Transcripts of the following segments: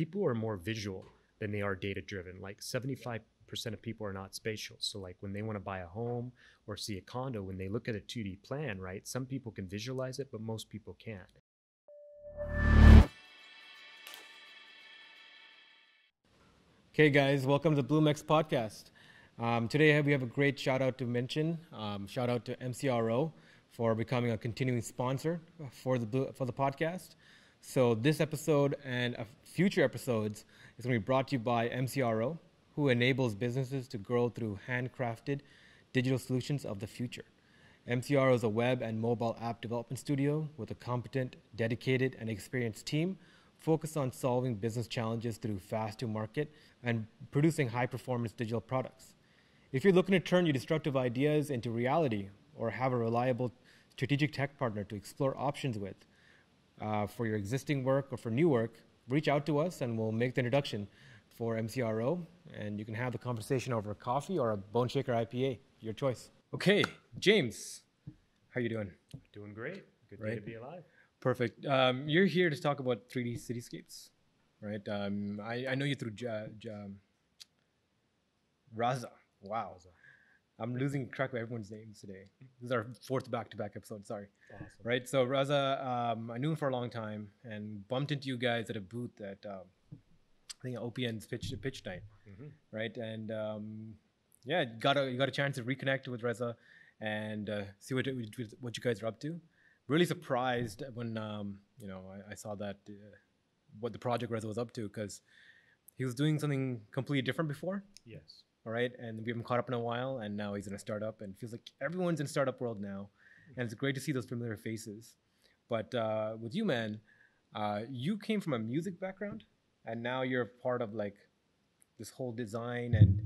people are more visual than they are data driven. Like 75% of people are not spatial. So like when they want to buy a home or see a condo, when they look at a 2D plan, right? Some people can visualize it, but most people can't. Okay, guys, welcome to the BloomX podcast. Um, today we have a great shout out to mention. Um, shout out to MCRO for becoming a continuing sponsor for the for the podcast. So this episode and future episodes is going to be brought to you by MCRO, who enables businesses to grow through handcrafted digital solutions of the future. MCRO is a web and mobile app development studio with a competent, dedicated, and experienced team focused on solving business challenges through fast to market and producing high performance digital products. If you're looking to turn your destructive ideas into reality or have a reliable strategic tech partner to explore options with uh, for your existing work or for new work, reach out to us and we'll make the introduction for MCRO. And you can have the conversation over a coffee or a Boneshaker IPA, your choice. Okay, James, how you doing? Doing great. Good right? day to be alive. Perfect. Um, you're here to talk about 3D cityscapes, right? Um, I, I know you through J- J- Raza. Wow. Raza. I'm losing track of everyone's names today. This is our fourth back-to-back episode. Sorry. Awesome. Right. So Raza, um, I knew him for a long time and bumped into you guys at a booth at um, I think OPN's pitch pitch night, mm-hmm. right? And um, yeah, got a you got a chance to reconnect with Reza and uh, see what what you guys are up to. Really surprised when um, you know I, I saw that uh, what the project Reza was up to because he was doing something completely different before. Yes all right? And we haven't caught up in a while and now he's in a startup and feels like everyone's in startup world now and it's great to see those familiar faces. But uh, with you man uh, you came from a music background and now you're part of like this whole design and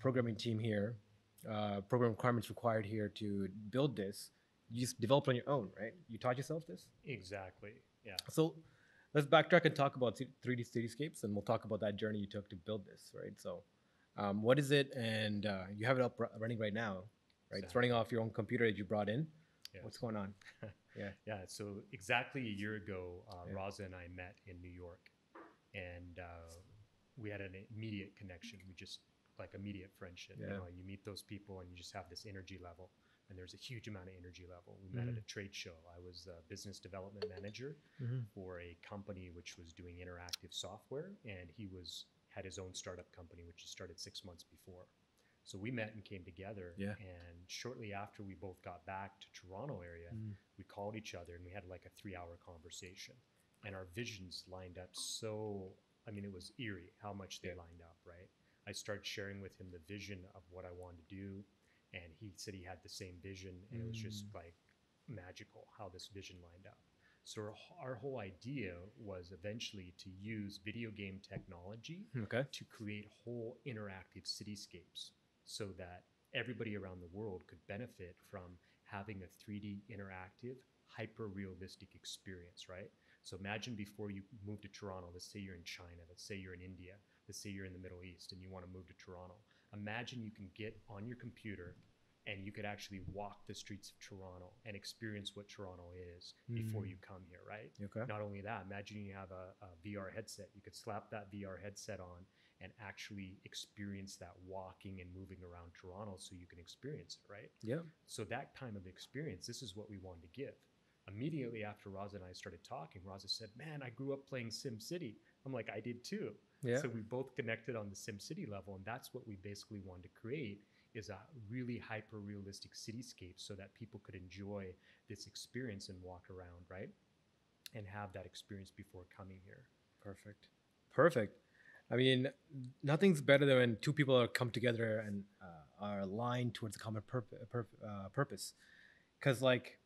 programming team here uh, program requirements required here to build this. You just developed on your own right? You taught yourself this? Exactly yeah. So let's backtrack and talk about 3d cityscapes and we'll talk about that journey you took to build this right? So um, what is it? And uh, you have it up running right now, right? It's running off your own computer that you brought in. Yes. What's going on? yeah. Yeah. So exactly a year ago, uh, yeah. Raza and I met in New York, and uh, we had an immediate connection. We just like immediate friendship. Yeah. You know, you meet those people and you just have this energy level. And there's a huge amount of energy level. We mm-hmm. met at a trade show. I was a business development manager mm-hmm. for a company which was doing interactive software, and he was had his own startup company, which he started six months before. So we met and came together. Yeah. And shortly after we both got back to Toronto area, mm. we called each other and we had like a three hour conversation. And our visions lined up so, I mean, it was eerie how much they lined up, right? I started sharing with him the vision of what I wanted to do. And he said he had the same vision. And mm. it was just mm. like magical how this vision lined up. So our, our, whole idea was eventually to use video game technology okay. to create whole interactive cityscapes so that everybody around the world could benefit from having a 3D interactive, hyper realistic experience, right? So imagine before you move to Toronto, let's say you're in China, let's say you're in India, let's say you're in the Middle East and you want to move to Toronto. Imagine you can get on your computer and you could actually walk the streets of Toronto and experience what Toronto is mm. before you come here, right? Okay. Not only that, imagine you have a, a, VR headset. You could slap that VR headset on and actually experience that walking and moving around Toronto so you can experience it, right? Yeah. So that kind of experience, this is what we wanted to give. Immediately after Raza and I started talking, Raza said, Man, I grew up playing Sim City. I'm like, I did too. Yeah. So we both connected on the Sim City level, and that's what we basically wanted to create is a really hyper realistic cityscape so that people could enjoy this experience and walk around, right? And have that experience before coming here. Perfect. Perfect. I mean, nothing's better than when two people are come together and uh, are aligned towards a common uh, purpose. Because, like,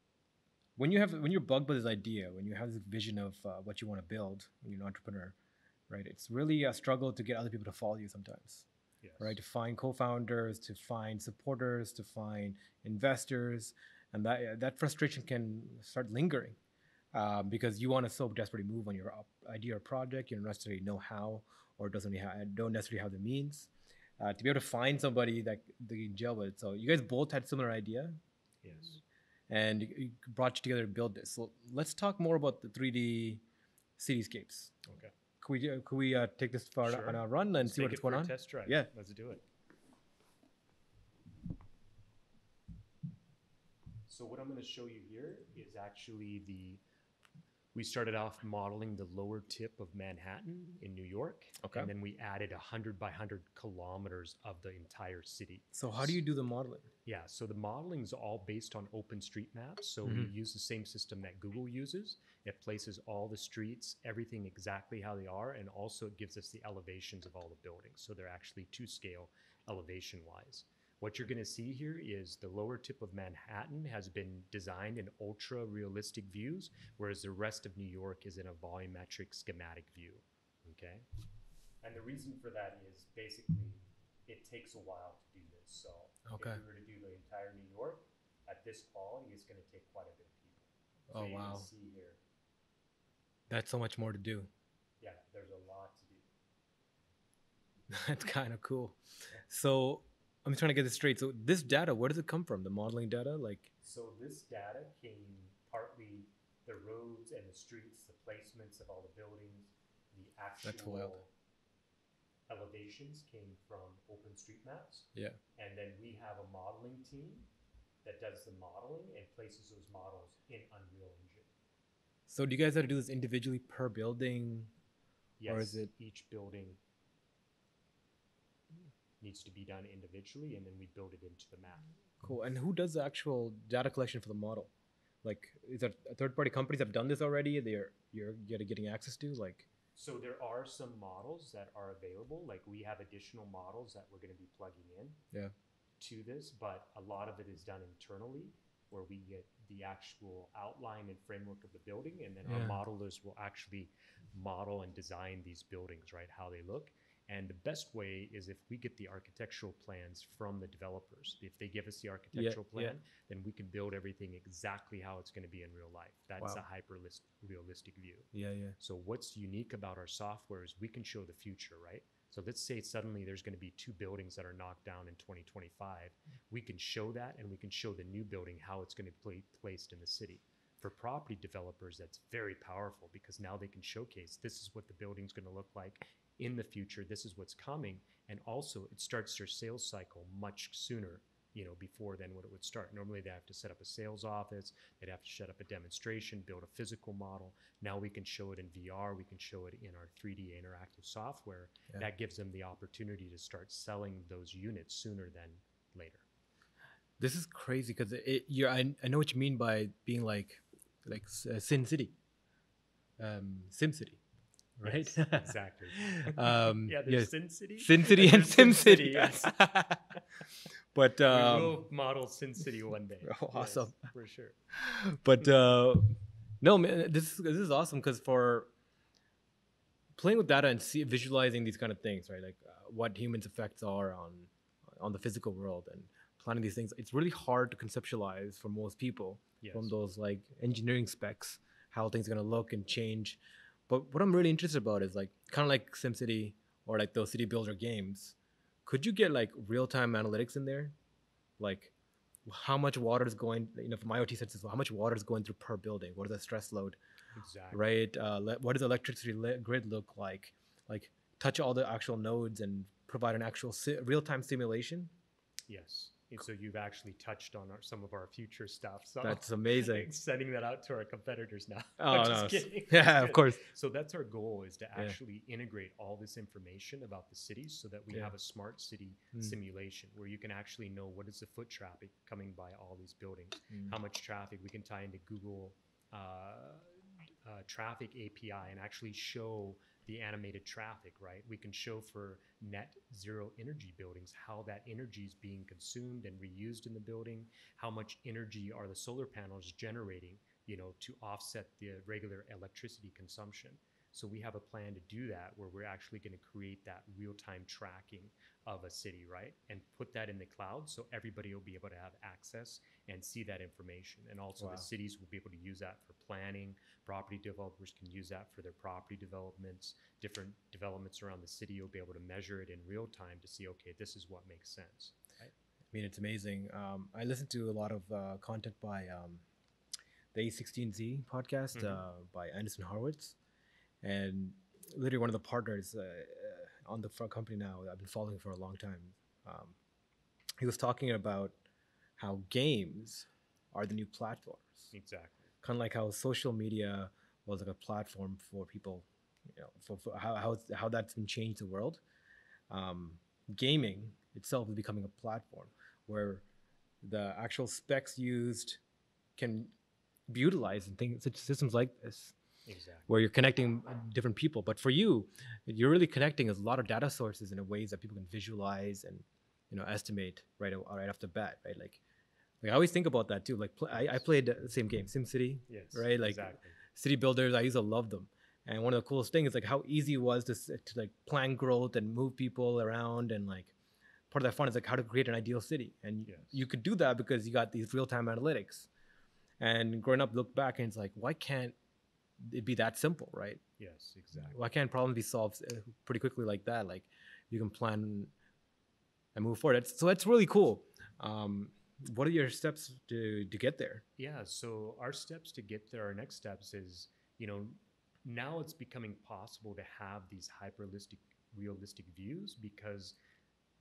when you have when you're bugged by this idea, when you have this vision of uh, what you want to build, when you're an entrepreneur, right? It's really a struggle to get other people to follow you sometimes yes. right? To find co-founders, to find supporters, to find investors, and that that frustration can start lingering um, because you want to so desperately move on your idea or project. You don't necessarily know how, or doesn't have, don't necessarily have the means uh, to be able to find somebody that they can gel with. So you guys both had similar idea. Yes. And you brought you together to build this. So let's talk more about the 3D cityscapes. Okay could we could we uh, take this for sure. on a run and Let's see what's going on? Test drive. Yeah, let's do it. So what I'm going to show you here is actually the we started off modeling the lower tip of Manhattan in New York. Okay. And then we added 100 by 100 kilometers of the entire city. So, how do you do the modeling? Yeah. So, the modeling is all based on OpenStreetMap. So, mm-hmm. we use the same system that Google uses. It places all the streets, everything exactly how they are. And also, it gives us the elevations of all the buildings. So, they're actually to scale elevation wise. What you're going to see here is the lower tip of Manhattan has been designed in ultra realistic views, whereas the rest of New York is in a volumetric schematic view. Okay? And the reason for that is basically it takes a while to do this. So okay. if we were to do the entire New York at this quality, it's going to take quite a bit of people. Oh, so oh, wow. see here. That's so much more to do. Yeah, there's a lot to do. That's kind of cool. So I'm trying to get this straight. So this data, where does it come from? The modeling data, like. So this data came partly the roads and the streets, the placements of all the buildings, the actual elevations came from OpenStreetMaps. Yeah. And then we have a modeling team that does the modeling and places those models in Unreal Engine. So do you guys have to do this individually per building? Yes. Or is it each building needs to be done individually, and then we build it into the map. Cool. And who does the actual data collection for the model? Like, is there third-party companies have done this already? They're you're getting access to like. So there are some models that are available. Like we have additional models that we're going to be plugging in. Yeah. To this, but a lot of it is done internally, where we get the actual outline and framework of the building, and then yeah. our modelers will actually model and design these buildings, right? How they look, and the best way is if we get the architectural plans from the developers. If they give us the architectural yeah, plan, yeah. then we can build everything exactly how it's going to be in real life. That's wow. a hyper realistic view. Yeah, yeah. So what's unique about our software is we can show the future, right? So let's say suddenly there's going to be two buildings that are knocked down in 2025. We can show that and we can show the new building how it's going to be placed in the city. For property developers, that's very powerful because now they can showcase this is what the building's going to look like in the future, this is what's coming. And also, it starts their sales cycle much sooner, you know, before then what it would start. Normally, they have to set up a sales office, they'd have to set up a demonstration, build a physical model. Now we can show it in VR, we can show it in our 3D interactive software. Yeah. That gives them the opportunity to start selling those units sooner than later. This is crazy because it, you I, I know what you mean by being like, like uh, Sin City, um, Sim City right? Yes, exactly. um, yeah, there's yes. Sin City. Sin City and Sim City. Yes. but um, we will model Sin City one day. Oh, awesome, yes, for sure. But uh, no, man, this is this is awesome because for playing with data and see, visualizing these kind of things, right? Like uh, what humans' effects are on on the physical world and planning these things. It's really hard to conceptualize for most people yes. from those like engineering specs how things are going to look and change but what I'm really interested about is like kind of like SimCity or like those city builder games. Could you get like real time analytics in there? Like how much water is going, you know, from IoT sensors, how much water is going through per building? What is the stress load? Exactly. Right? Uh, le- what does electricity le- grid look like? Like touch all the actual nodes and provide an actual si- real time simulation? Yes. And so you've actually touched on our, some of our future stuff. So that's amazing. Sending that out to our competitors now. Oh no! Yeah, of course. So that's our goal: is to actually yeah. integrate all this information about the cities, so that we yeah. have a smart city mm. simulation where you can actually know what is the foot traffic coming by all these buildings, mm. how much traffic we can tie into Google uh, uh, Traffic API, and actually show the animated traffic, right? We can show for net zero energy buildings how that energy is being consumed and reused in the building, how much energy are the solar panels generating, you know, to offset the regular electricity consumption. So we have a plan to do that where we're actually going to create that real-time tracking of a city, right? And put that in the cloud so everybody will be able to have access and see that information. And also wow. the cities will be able to use that for planning. Property developers can use that for their property developments. Different developments around the city will be able to measure it in real time to see, okay, this is what makes sense. Right? I mean, it's amazing. Um, I listen to a lot of uh, content by um, the A16Z podcast mm-hmm. uh, by Andreessen Horowitz. And literally one of the partners uh, uh, on the front company now. I've been following for a long time. Um, he was talking about how games are the new platforms. Exactly. Kind of like how social media was like a platform for people, you know, for, for how, how, how that's been changed the world. Um, gaming itself is becoming a platform where the actual specs used can be utilized in things such systems like this. Exactly. Where you're connecting different people. But for you, you're really connecting a lot of data sources in a ways that people can visualize and you know estimate right right off the bat, right? Like, like I always think about that too. Like pl- I, I played the same game, SimCity, Yes. right? Like exactly. city builders, I used to love them. And one of the coolest things is like how easy it was to, to like plan growth and move people around and like part of that fun is like how to create an ideal city. And Yes. you could do that because you got these real time analytics. And growing up, look back and it's like, why can't it be that simple, right? Yes. Exactly. Why can't problems be solved uh, pretty quickly like that? Like you can plan and move forward. That's, so that's really cool. Um, what are your steps to, to get there? Yeah. So our steps to get there, our next steps is, you know, now it's becoming possible to have these hyperrealistic, realistic views because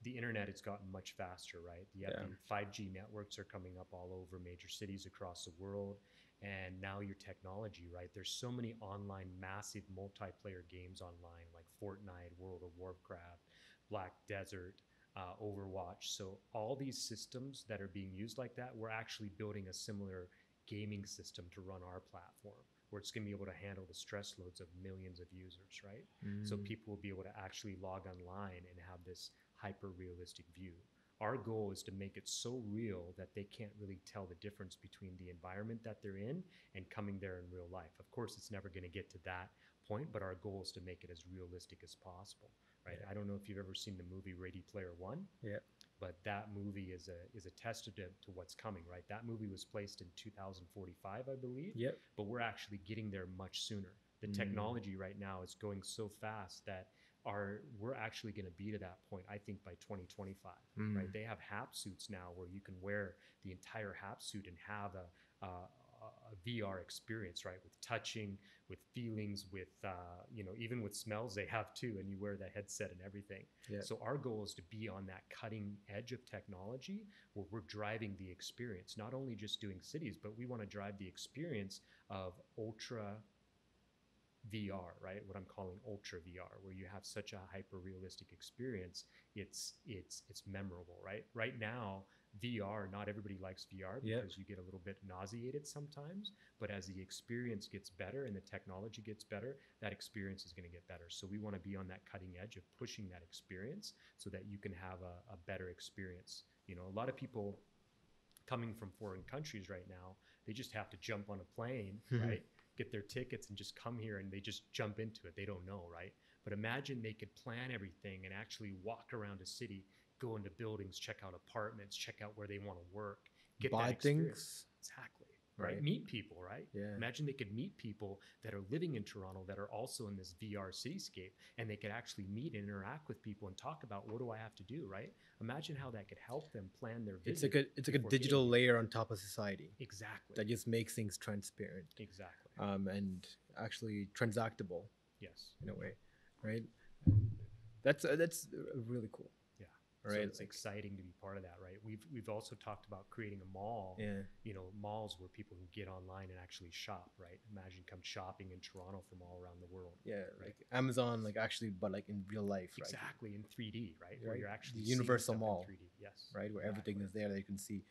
the internet has gotten much faster, right? Have Yeah. the 5G networks are coming up all over major cities across the world. And now your technology, right? There's so many online, massive multiplayer games online like Fortnite, World of Warcraft, Black Desert, uh, Overwatch. So all these systems that are being used like that, we're actually building a similar gaming system to run our platform where it's going to be able to handle the stress loads of millions of users, right? So Mm. people will be able to actually log online and have this hyper realistic view. Our goal is to make it so real that they can't really tell the difference between the environment that they're in and coming there in real life. Of course, it's never going to get to that point, but our goal is to make it as realistic as possible, right? Yeah. I don't know if you've ever seen the movie Ready Player One, Yeah. but that movie is a is a testament to what's coming, right? That movie was placed in 2045, I believe Yep. but we're actually getting there much sooner. The Mm. technology right now is going so fast that our we're actually going to be to that point. I think by 2025, right? Mm. They have HAP suits now where you can wear the entire HAP suit and have a, a, a VR experience, right? With touching, with feelings, with uh, you know even with smells they have too, and you wear the headset and everything. Yeah. So our goal is to be on that cutting edge of technology where we're driving the experience, not only just doing cities, but we want to drive the experience of ultra VR, right? What I'm calling ultra VR, where you have such a hyper realistic experience, it's it's it's memorable, right? Right now, VR, not everybody likes VR Yep. because you get a little bit nauseated sometimes, but as the experience gets better and the technology gets better, that experience is going to get better. So we want to be on that cutting edge of pushing that experience so that you can have a, a better experience. You know, a lot of people coming from foreign countries right now, they just have to jump on a plane, right? Get their tickets and just come here and they just jump into it. They don't know, right? But imagine they could plan everything and actually walk around a city, go into buildings, check out apartments, check out where they want to work, get Buy things. Exactly. Right? Right. Meet people, right? Yeah. Imagine they could meet people that are living in Toronto that are also in this VR cityscape and they could actually meet and interact with people and talk about what do I have to do, right? Imagine how that could help them plan their It's like a it's like a before getting digital layer on top of society Exactly. that just makes things transparent exactly. um, and actually transactable yes. in a way, right? That's uh, that's really cool. Right. So it's like- exciting to be part of that, right? We've we've also talked about creating a mall, yeah. you know, malls where people can get online and actually shop, right? Imagine come shopping in Toronto from all around the world. Yeah, Right. like Amazon, like actually, but like in real life, right? Exactly in 3D, right? Where you're actually The Universal Mall, 3D. Yes. Right, where everything is there that you can see.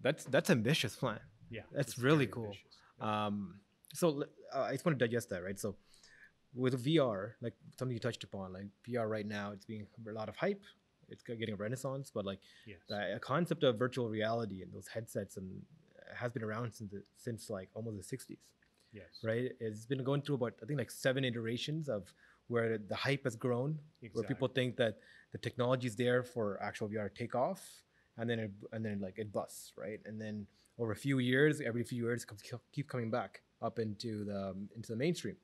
That's that's ambitious plan. Yeah. That's really cool. Yeah. Um, so uh, I just want to digest that, right? So with VR, like something you touched upon, like VR right now, it's being a lot of hype. It's getting a renaissance, but like yes. the concept of virtual reality and those headsets and has been around since the, since like almost the 60s yes. right it's been going through about i think like seven iterations of where the hype has grown where people think that the technology is there for actual vr to take off and then it, and then like it busts right and then over a few years every few years it comes keep coming back up into the um, into the mainstream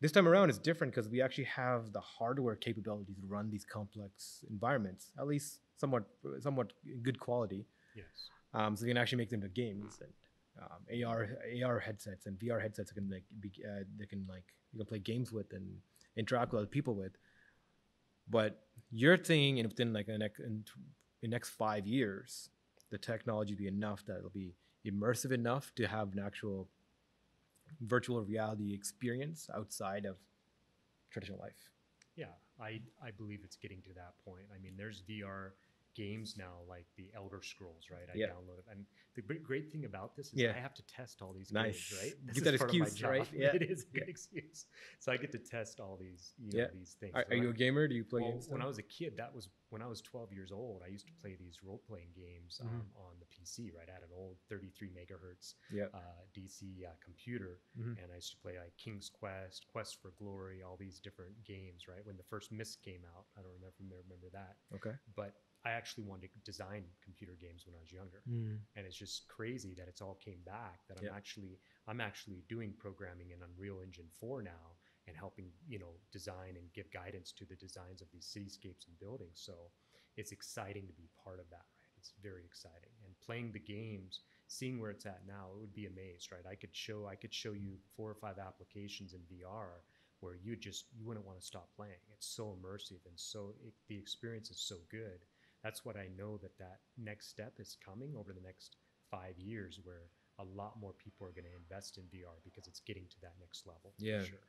this time around is different because we actually have the hardware capabilities to run these complex environments at least somewhat somewhat good quality Yes. um, so you can actually make them into games and um, AR AR headsets and VR headsets that can like be uh, they can like you can play games with and interact with other people with. But you're thinking in within like the next in, in next five years, the technology be enough that it'll be immersive enough to have an actual virtual reality experience outside of traditional life. Yeah, I I believe it's getting to that point. I mean, there's VR games now like the Elder Scrolls, right? I Yeah. download it, and the great, thing about this is Yeah. I have to test all these Nice. games, right? Get This that of my excuse, right? job. Yeah. it is a good excuse. So I get to test all these, you know, Yeah. these things. Are, are you I- a gamer? Do you play well, games? when? I was a kid, that was when I was 12 years old. I used to play these role-playing games Mhm. um, on the PC, right? I had an old 33 megahertz yeah. uh, DC uh, computer, Mhm. and I used to play like King's Quest, Quest for Glory, all these different games, right? When the first Myst came out, I don't remember remember that, Okay. but I actually wanted to design computer games when I was younger, Mm. and it's just crazy that it's all came back. That I'm Yeah. actually I'm actually doing programming in Unreal Engine 4 now and helping you know design and give guidance to the designs of these cityscapes and buildings. So it's exciting to be part of that, right? It's very exciting, and playing the games, seeing where it's at now, it would be amazed, right? I could show I could show you four or five applications in VR where you just you wouldn't want to stop playing. It's so immersive and so it, the experience is so good. That's what I know that that next step is coming over the next five years, where a lot more people are going to invest in VR because it's getting to that next level. for Yeah. sure.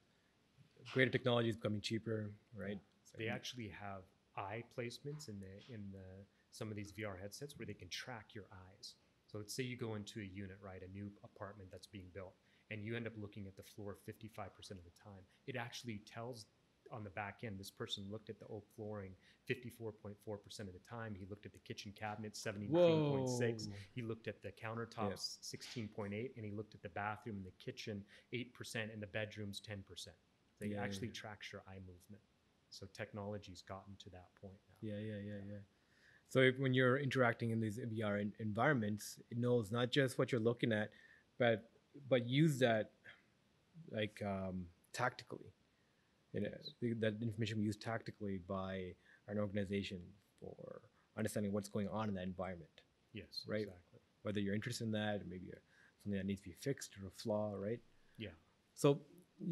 Greater technology is becoming cheaper, right? So They actually have eye placements in the in the some of these VR headsets where they can track your eyes. So let's say you go into a unit, right, a new apartment that's being built, and you end up looking at the floor 55% of the time. It actually tells on the back end this person looked at the oak flooring 54.4% of the time. He looked at the kitchen cabinets 17.6. Whoa. He looked at the countertops 16.8 and he looked at the bathroom and the kitchen 8% and the bedrooms 10%. They Yeah, yeah, actually yeah. tracks your eye movement. So technology's gotten to that point now. Yeah, yeah, yeah, yeah. So if, when you're interacting in these VR en- environments, it knows not just what you're looking at, but but use that like um, tactically. You know, that information we use tactically by an organization for understanding what's going on in that environment. Yes, Right. exactly. Whether you're interested in that, or maybe something that needs to be fixed or a flaw, right? Yeah. So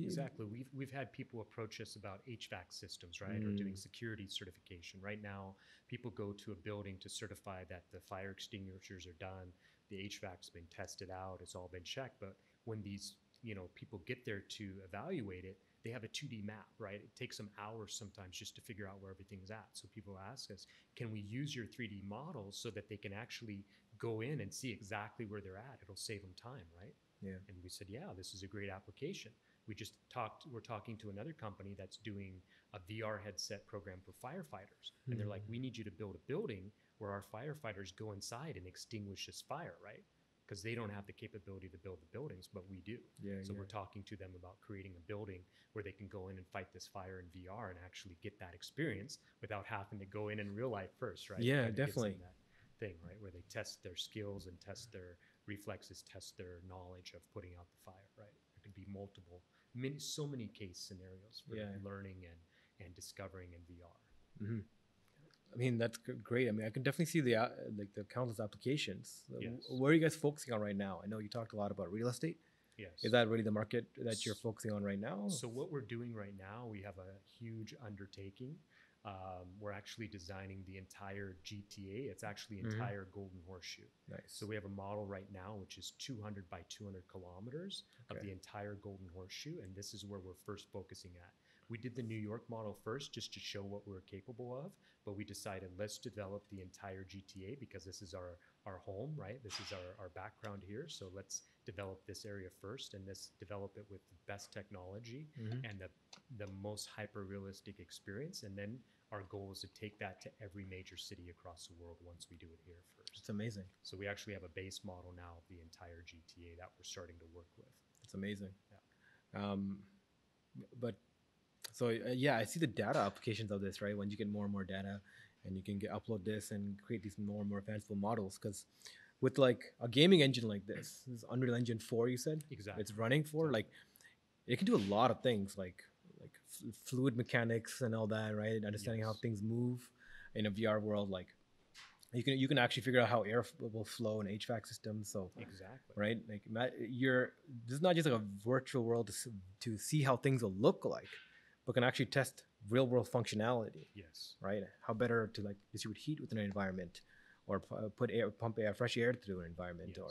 Exactly. We've we've had people approach us about HVAC systems, right, or doing Mm. security certification. Right now, people go to a building to certify that the fire extinguishers are done, the HVAC's been tested out, it's all been checked. But when these you know people get there to evaluate it, they have a 2D map, right? It takes them hours sometimes just to figure out where everything's at. So people ask us, can we use your 3D models so that they can actually go in and see exactly where they're at? It'll save them time, right? Yeah. And we said, yeah, this is a great application. We just talked, we're talking to another company that's doing a VR headset program for firefighters. And they're like, Hmm. we need you to build a building where our firefighters go inside and extinguish this fire, right? Because they don't have the capability to build the buildings, but we do. yeah, So yeah. we're talking to them about creating a building where they can go in and fight this fire in VR and actually get that experience without having to go in in real life first, right? Yeah, Kinda gets in definitely. That thing, right, where they test their skills and test their reflexes, test their knowledge of putting out the fire, right? There could be multiple, many, so many case scenarios for Yeah. learning and and discovering in VR. hmm I mean, that's great. I mean, I can definitely see the uh, like the countless applications. Yes. Where are you guys focusing on right now? I know you talked a lot about real estate. Yes. Is that really the market that you're focusing on right now? So what we're doing right now, we have a huge undertaking. Um, we're actually designing the entire GTA. It's actually Mhm. entire Golden Horseshoe. nice. So we have a model right now, which is 200 by 200 kilometers of the entire Golden Horseshoe, and this is where we're first focusing at. We did the New York model first just to show what we're capable of, but we decided let's develop the entire GTA because this is our our home, right? This is our, our background here. So let's develop this area first and let's develop it with the best technology Mhm. and the the most hyper realistic experience. And then our goal is to take that to every major city across the world once we do it here first. It's amazing. So we actually have a base model now of the entire GTA that we're starting to work with. It's amazing. Um, but so uh, yeah, I see the data applications of this, right? When you get more and more data, and you can get upload this and create these more and more fanciful models. Because with like a gaming engine like this, this Unreal Engine Four, you said Exactly. it's running for like it can do a lot of things like like f- fluid mechanics and all that, right? Understanding how things move in a VR world, like you can you can actually figure out how air will flow in HVAC systems. So exactly right, like you're this is not just like a virtual world to, to see how things will look like, but can actually test real world functionality. Yes. Right. How better to like distribute heat within an environment, or uh, put air pump air fresh air through an environment, yes. or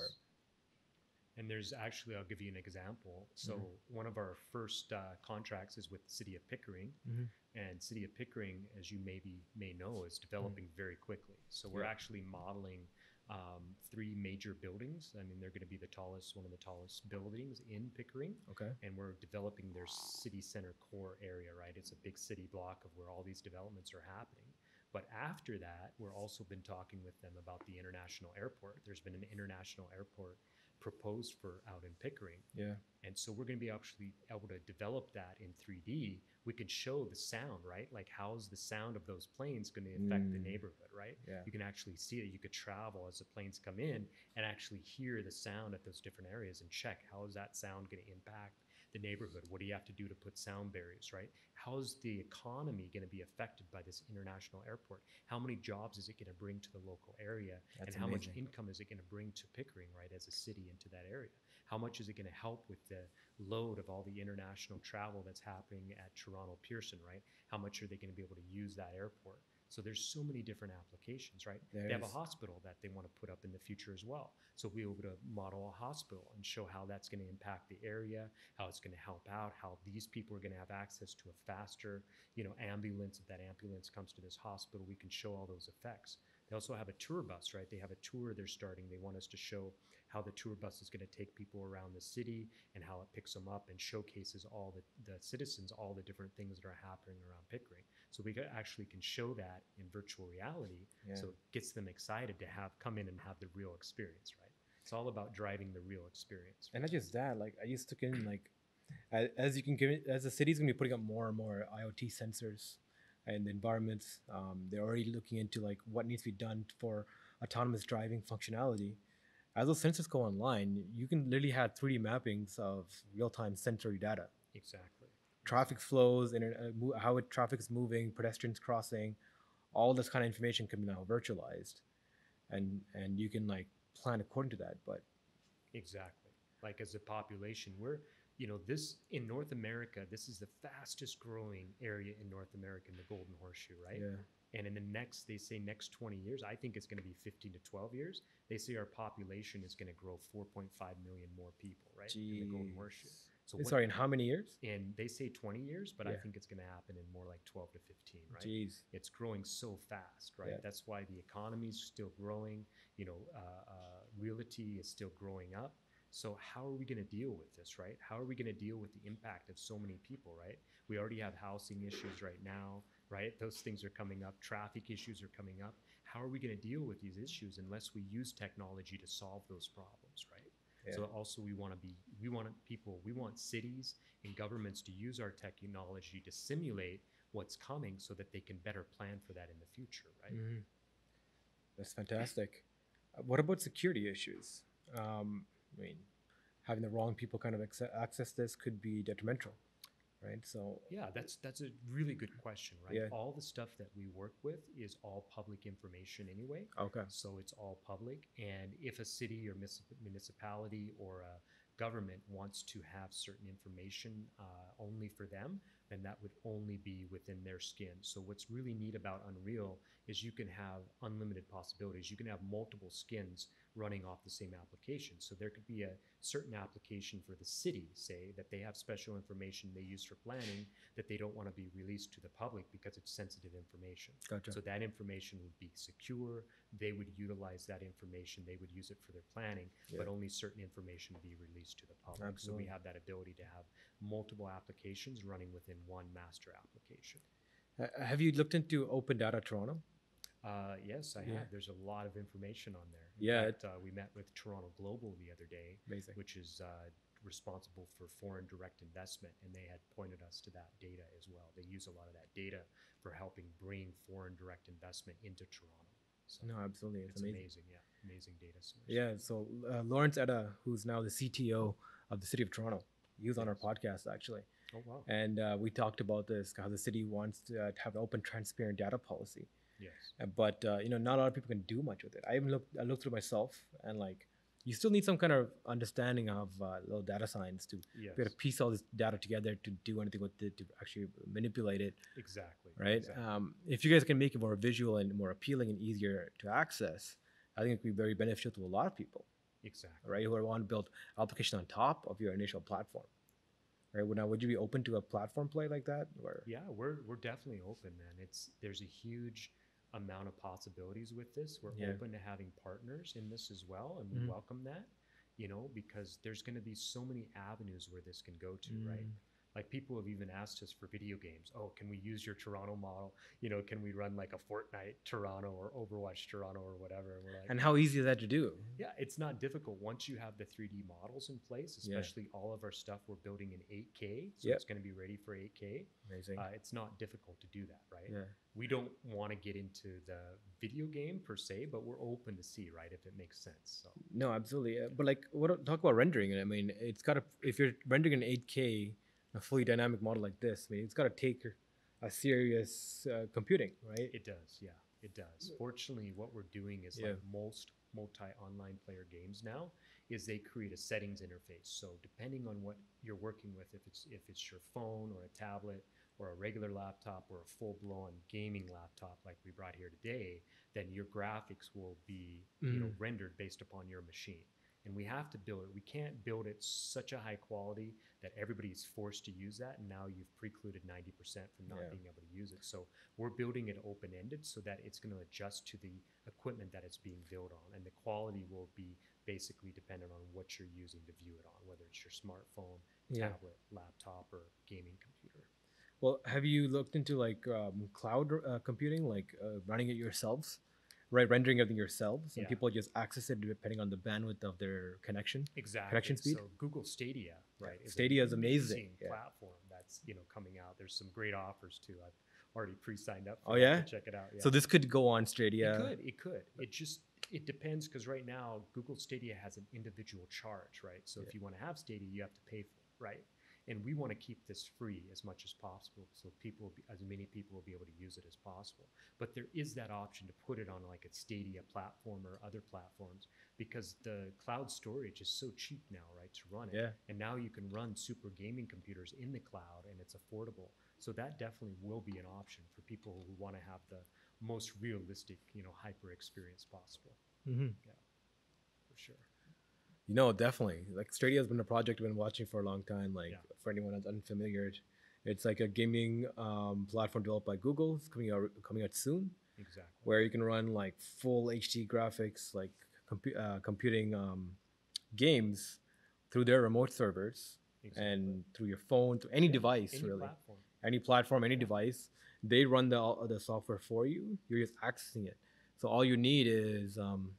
and there's actually, I'll give you an example. So mm-hmm. one of our first uh, contracts is with the city of Pickering, mm-hmm. and city of Pickering, as you maybe may know, is developing mm-hmm. very quickly. So we're yeah. actually modeling um, three major buildings. I mean, they're going to be the tallest, one of the tallest buildings in Pickering. Okay. And we're developing their city center core area, right? It's a big city block of where all these developments are happening. But after that, we're also been talking with them about the international airport. There's been an international airport proposed for out in Pickering. Yeah. And so we're going to be actually able to develop that in 3D. We could show the sound, right? Like how's the sound of those planes going to affect mm. the neighborhood, right? Yeah. You can actually see it. You could travel as the planes come in and actually hear the sound at those different areas and check how is that sound going to impact the neighborhood? What do you have to do to put sound barriers, right? How's the economy going to be affected by this international airport? How many jobs is it going to bring to the local area? That's and how amazing. much income is it going to bring to Pickering, right, as a city into that area? How much is it going to help with the load of all the international travel that's happening at Toronto Pearson, right? How much are they going to be able to use that airport? So there's so many different applications, right? There they have is. a hospital that they want to put up in the future as well. So we'll be able to model a hospital and show how that's going to impact the area, how it's going to help out, how these people are going to have access to a faster, you know, ambulance. If that ambulance comes to this hospital, we can show all those effects. They also have a tour bus, right? They have a tour they're starting. They want us to show how the tour bus is going to take people around the city and how it picks them up and showcases all the, the citizens, all the different things that are happening around Pickering. So we actually can show that in virtual reality. Yeah. So it gets them excited to have come in and have the real experience, right? It's all about driving the real experience. And not just that, like I just took in like as you can give as the city's gonna be putting up more and more IoT sensors and the environments, um, they're already looking into like what needs to be done for autonomous driving functionality. As those sensors go online, you can literally have 3D mappings of real-time sensory data. Exactly traffic flows and uh, how it, traffic is moving, pedestrians crossing, all this kind of information can be now virtualized, and and you can like plan according to that. But exactly, like as a population, we're you know this in North America, this is the fastest growing area in North America in the Golden Horseshoe, right? Yeah. And in the next, they say next 20 years, I think it's going to be 15 to 12 years. They say our population is going to grow 4.5 million more people, right? Jeez. In the Golden Horseshoe. So what, sorry, in how many years? And they say 20 years, but yeah. I think it's going to happen in more like 12 to 15, right? Jeez. It's growing so fast, right? Yeah. That's why the economy is still growing. You know, uh, uh, realty is still growing up. So how are we going to deal with this, right? How are we going to deal with the impact of so many people, right? We already have housing issues right now, right? Those things are coming up. Traffic issues are coming up. How are we going to deal with these issues unless we use technology to solve those problems, right? Yeah. So also we want to be we want people we want cities and governments to use our technology to simulate what's coming so that they can better plan for that in the future, right? Mm-hmm. That's fantastic. Uh, what about security issues? Um, I mean, having the wrong people kind of access this could be detrimental right? So yeah, that's that's a really good question, right? Yeah. All the stuff that we work with is all public information anyway. Okay. So it's all public, and if a city or municipality or a government wants to have certain information uh, only for them, then that would only be within their skin. So what's really neat about Unreal is you can have unlimited possibilities. You can have multiple skins running off the same application. So there could be a certain application for the city, say, that they have special information they use for planning that they don't want to be released to the public because it's sensitive information. Gotcha. So that information would be secure. They would utilize that information. They would use it for their planning, yeah. but only certain information would be released to the public. Absolutely. So we have that ability to have multiple applications running within one master application. Uh, have you looked into Open Data Toronto? Uh, yes, I Yeah. have. There's a lot of information on there. Yeah, fact, uh, we met with Toronto Global the other day, Amazing. which is uh, responsible for foreign direct investment, and they had pointed us to that data as well. They use a lot of that data for helping bring foreign direct investment into Toronto. So No, absolutely. It's, it's amazing. amazing. Yeah, amazing data source. Yeah. So uh, Lawrence Eta, who's now the CTO of the city of Toronto, he was on our podcast actually, Oh wow. and uh, we talked about this how the city wants to uh, have an open, transparent data policy. Yes. But uh, you know, not a lot of people can do much with it. I even looked I looked through myself, and like, you still need some kind of understanding of uh, little data science to Yes. be able to piece all this data together to do anything with it to actually manipulate it, Exactly. right? Exactly. Um, if you guys can make it more visual and more appealing and easier to access, I think it would be very beneficial to a lot of people, exactly. right? Who want to build application on top of your initial platform, right? Well, now, would you be open to a platform play like that? Or Yeah, we're we're definitely open, man. It's there's a huge amount of possibilities with this. We're Yeah. open to having partners in this as well, and we Mhm. welcome that. You know, because there's going to be so many avenues where this can go to, right? Like people have even asked us for video games. Oh, can we use your Toronto model? You know, can we run like a Fortnite Toronto or Overwatch Toronto or whatever? And we're like, and how easy is that to do? yeah, it's not difficult once you have the 3D models in place, Yeah. especially all of our stuff we're building in 8K, so Yep. it's going to be ready for 8K. Amazing. Uh, it's not difficult to do that, right? yeah. We don't want to get into the video game per se, but we're open to see, right, if it makes sense. So No, absolutely. Uh, But like, what talk about rendering? I mean, it's got to if you're rendering an 8K, a fully dynamic model like this, I mean, it's got to take a serious uh, computing, right? it does, yeah, it does. Fortunately, what we're doing is Yeah. like most multi-online player games now is they create a settings interface. So depending on what you're working with, if it's if it's your phone or a tablet or a regular laptop or a full-blown gaming laptop like we brought here today, then your graphics will be you know Mhm. rendered based upon your machine. And we have to build it. We can't build it such a high quality that everybody is forced to use that. And now you've precluded 90% from not Yeah. being able to use it. So we're building it open ended so that it's going to adjust to the equipment that it's being built on. And the quality will be basically dependent on what you're using to view it on, whether it's your smartphone, Yeah. tablet, laptop, or gaming computer. Well, have you looked into like um, cloud uh, computing, like uh, running it yourselves, right? Rendering everything yourselves, and Yeah. people just access it depending on the bandwidth of their connection. Exactly. Connection speed? So Google Stadia, right? a Stadia is amazing, yeah. platform that's you know coming out. There's some great offers too. I've already pre-signed up. Oh, yeah? check it out. Yeah. So this could go on Stadia. It could. It could. It just it depends because right now Google Stadia has an individual charge, right? So Yeah. if you want to have Stadia, you have to pay for it, right? And we want to keep this free as much as possible, so people, as many people, will be able to use it as possible. But there is that option to put it on like a Stadia platform or other platforms because the cloud storage is so cheap now, right, to run it. Yeah. And now you can run super gaming computers in the cloud and it's affordable. So that definitely will be an option for people who want to have the most realistic, you know, hyper experience possible. hmm For sure. You know, definitely. Like Stadia has been a project I've been watching for a long time. Like Yeah. for anyone that's unfamiliar, it's like a gaming um, platform developed by Google. It's coming out coming out soon, Exactly. where you can run like full HD graphics, like compu- uh, computing um, games through their remote servers exactly. and through your phone, through any Yeah, device, any really, platform. any platform, any device. They run the the software for you. You're just accessing it. So all you need is um,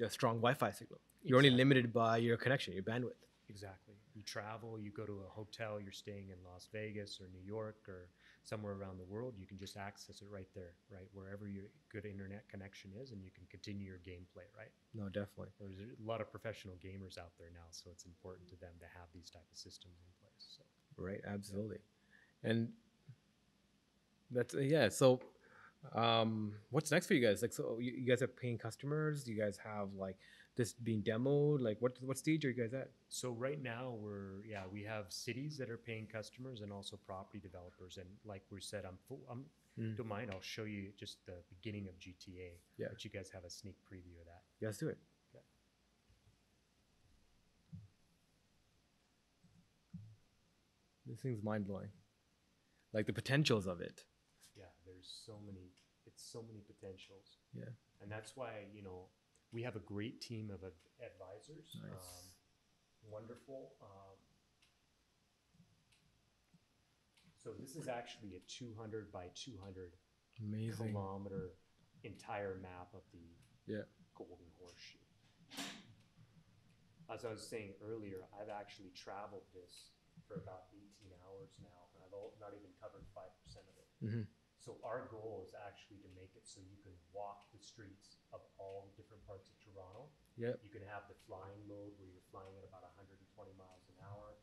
a strong Wi-Fi signal. You're only limited by your connection, your bandwidth. Exactly. You travel, you go to a hotel, you're staying in Las Vegas or New York or somewhere around the world, you can just access it right there, right? Wherever your good internet connection is, and you can continue your gameplay, right? No, definitely. There's a lot of professional gamers out there now, so it's important to them to have these type of systems in place. So. Right, absolutely. And that's uh, yeah. So, um, what's next for you guys? Like, so you, you guys have paying customers. Do you guys have like this being demoed? Like, what what stage are you guys at? So right now we're yeah we have cities that are paying customers and also property developers and like we said I'm full, I'm Mm. don't mind I'll show you just the beginning of GTA Yeah. let you guys have a sneak preview of that You guys do it. Okay. This thing's mind blowing. Like the potentials of it. yeah there's so many it's so many potentials Yeah. and that's why you know we have a great team of ad- advisors Nice. um, wonderful um, so this is actually a 200 by 200 Amazing. kilometer entire map of the Yeah. Golden Horseshoe. As I was saying earlier, I've actually traveled this for about 18 hours now, and I've not even covered 5% of it. Mhm. So our goal is actually to make it so you can walk the streets of all the different parts of Toronto. Yep. You can have the flying mode where you're flying at about 120 miles an hour.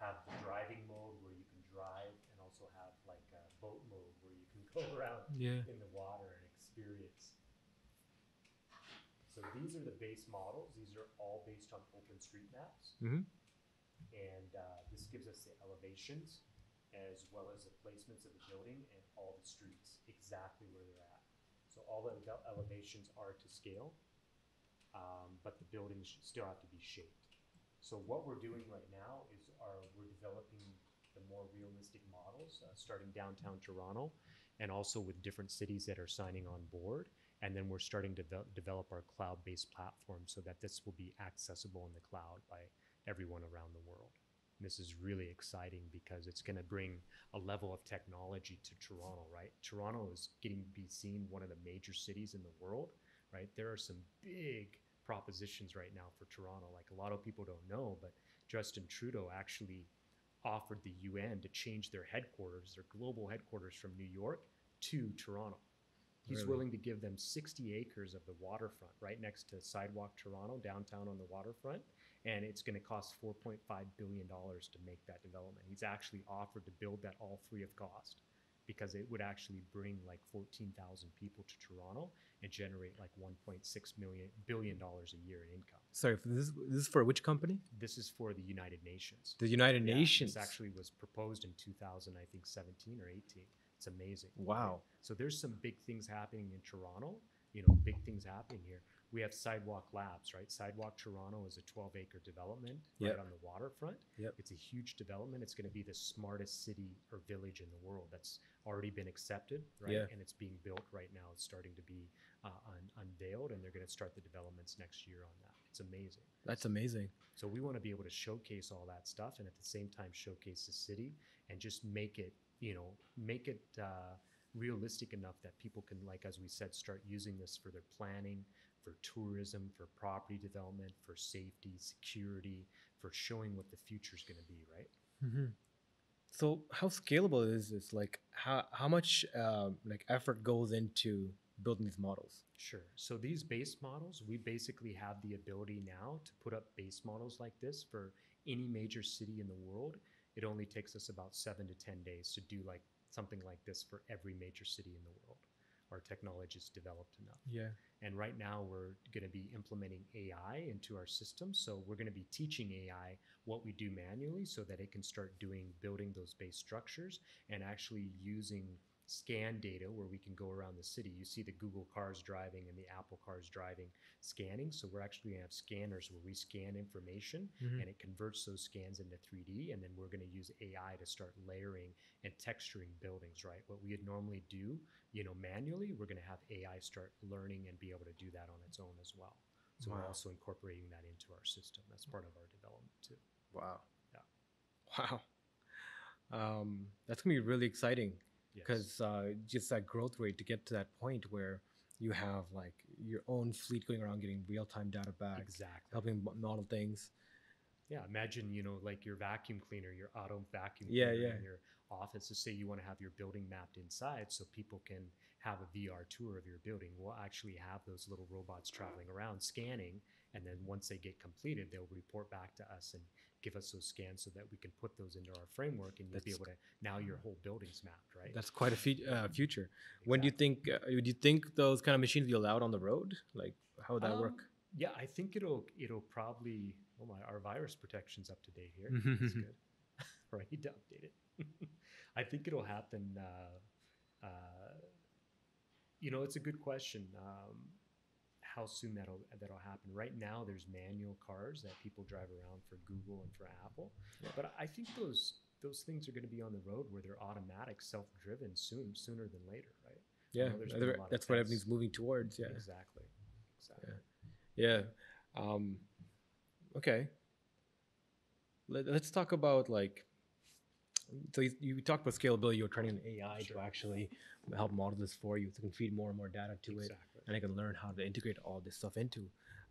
Have the driving mode where you can drive, and also have like a boat mode where you can go around Yeah. in the water and experience. So these are the base models. These are all based on OpenStreetMaps. Mhm. And uh, this gives us the elevations as well as the placements of the building and all the streets, exactly where they're at. So all the ele- elevations are to scale, um, but the buildings still have to be shaped. So what we're doing right now is our, we're developing the more realistic models, uh, starting downtown Toronto, and also with different cities that are signing on board. And then we're starting to devel- develop our cloud-based platform so that this will be accessible in the cloud by everyone around the world. This is really exciting because it's going to bring a level of technology to Toronto, right? Toronto is getting to be seen one of the major cities in the world, right? There are some big propositions right now for Toronto. Like a lot of people don't know, but Justin Trudeau actually offered the UN to change their headquarters, their global headquarters from New York to Toronto. He's Really? willing to give them 60 acres of the waterfront right next to Sidewalk Toronto, downtown on the waterfront, and it's going to cost 4.5 billion dollars to make that development. He's actually offered to build that all free of cost because it would actually bring like 14,000 people to Toronto and generate like 1.6 million billion dollars a year in income. Sorry, this is, this is for which company? This is for the United Nations. The United Yeah, Nations. This actually was proposed in 2000, I think 17 or 18. It's amazing. Wow. So there's some big things happening in Toronto. You know, big things happening here. We have Sidewalk Labs, right? Sidewalk Toronto is a 12 acre development Yep. right on the waterfront. Yep. It's a huge development. It's going to be the smartest city or village in the world that's already been accepted, right? Yeah. And it's being built right now. It's starting to be uh, un- unveiled, and they're going to start the developments next year on that. It's amazing. That's amazing. So we want to be able to showcase all that stuff and at the same time showcase the city and just make it, you know, make it uh, realistic enough that people can, like as we said, start using this for their planning, for tourism, for property development, for safety, security, for showing what the future is going to be, right? hmm So how scalable is this? Like how how much um, like effort goes into building these models? Sure. So these base models, we basically have the ability now to put up base models like this for any major city in the world. It only takes us about seven to 10 days to do like something like this for every major city in the world. Our technology is developed enough. Yeah. And right now we're going to be implementing AI into our system. So we're going to be teaching AI what we do manually so that it can start doing building those base structures and actually using scan data where we can go around the city. You see the Google cars driving and the Apple cars driving scanning. So we're actually going to have scanners where we scan information Mhm. and it converts those scans into 3D. And then we're going to use AI to start layering and texturing buildings, right? What we would normally do, you know, manually, we're going to have AI start learning and be able to do that on its own as well. So we're also incorporating that into our system. That's part of our development too. Wow. Yeah. Wow. Um, that's gonna be really exciting Yes. because uh, just that growth rate to get to that point where you have like your own fleet going around getting real time data back, exactly. helping model things. Yeah, imagine you know like your vacuum cleaner, your auto vacuum Yeah, cleaner yeah. in your office. To say you want to have your building mapped inside, so people can have a VR tour of your building. We'll actually have those little robots traveling around scanning, and then once they get completed, they'll report back to us and give us those scans so that we can put those into our framework, and you'll be able to now your whole building's mapped, right? That's quite a fe- uh, future. When do you think? Uh, do you think those kind of machines be allowed on the road? Like, how would that work? Um, Yeah, I think it'll it'll probably. Oh my, our virus protection's up to date here. That's good. need to update it. I think it'll happen. Uh, uh, you know, it's a good question. Um, how soon that'll that'll happen? Right now, there's manual cars that people drive around for Google and for Apple, Yeah. but I think those those things are going to be on the road where they're automatic, self-driven soon, sooner than later, right? Yeah, know there's been a there- lot of that's what everything's moving towards. Yeah, Exactly. Exactly. yeah. Um, okay. Let, let's talk about like. So you, you talked about scalability. You're training an AI Sure. to actually help model this for you. So it can feed more and more data to it, and I can learn how to integrate all this stuff into.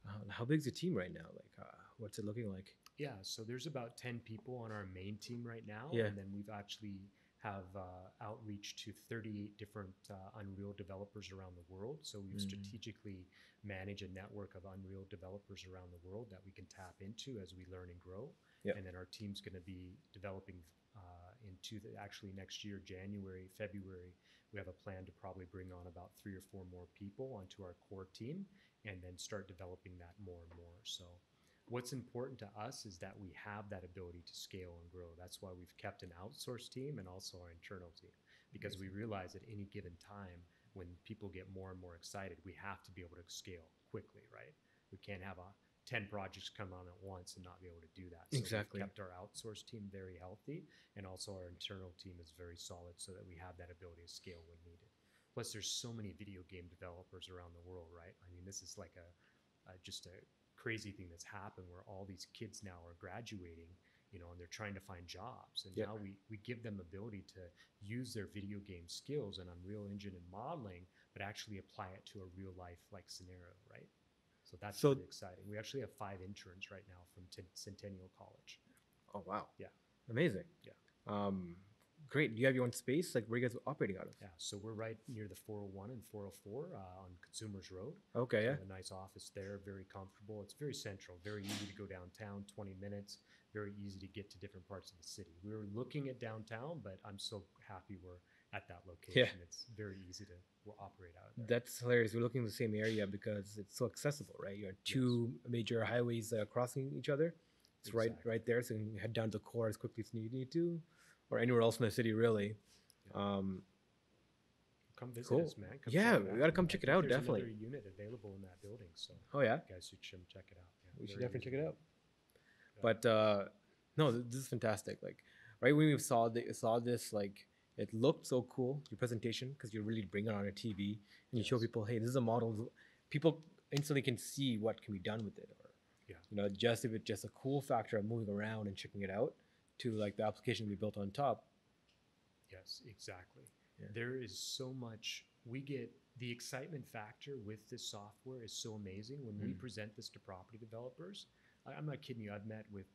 Uh, how big is the team right now? Like, uh, what's it looking like? Yeah, so there's about 10 people on our main team right now. Yeah. And then we've actually have uh, outreach to 38 different uh, Unreal developers around the world. So we've Mm. strategically manage a network of Unreal developers around the world that we can tap into as we learn and grow. Yep. And then our team's going to be developing uh, into the, actually next year, January, February, we have a plan to probably bring on about three or four more people onto our core team and then start developing that more and more. So what's important to us is that we have that ability to scale and grow. That's why we've kept an outsourced team and also our internal team because we realize at any given time when people get more and more excited, we have to be able to scale quickly, right? We can't have a 10 projects come on at once and not be able to do that. So exactly. We've kept our outsourced team very healthy and also our internal team is very solid so that we have that ability to scale when needed. Plus, there's so many video game developers around the world, right? I mean, this is like a, a just a crazy thing that's happened where all these kids now are graduating you know, and they're trying to find jobs. And now we, we give them ability to use their video game skills and Unreal Engine and modeling, but actually apply it to a real life like scenario, right? So that's so, really exciting. We actually have five interns right now from T- Centennial College. Oh wow! Yeah, amazing. Yeah. Um, great. Do you have your own space? Like where are you guys operating out of? Yeah, so we're right near the 401 and 404 uh, on Consumers Road. Okay, yeah. A nice office there, very comfortable. It's very central, very easy to go downtown, 20 minutes, very easy to get to different parts of the city. We were looking at downtown, but I'm so happy we're at that location. Yeah. It's very easy to operate out of there. That's hilarious. We're looking in the same area because it's so accessible, right? You have two yes. major highways uh, crossing each other. It's exactly. right right there, so you can head down to the core as quickly as you need to or anywhere else in the city, really. Um, come visit cool. us, man. Come yeah, we gotta come check it out. Definitely. unit available in that building, so oh yeah, guys should check it out. Yeah, we should definitely check it out. Yeah. But uh, no, this is fantastic. Like right when we saw the, saw this, like it looked so cool. Your presentation because you're really bring it on a TV and you yes. show people, hey, this is a model. People instantly can see what can be done with it, or yeah, you know, just if it's just a cool factor of moving around and checking it out to like the application we built on top. Yes, exactly. Yeah. There is so much we get the excitement factor with this software is so amazing when mm. we present this to property developers. I, am not kidding you. I've met with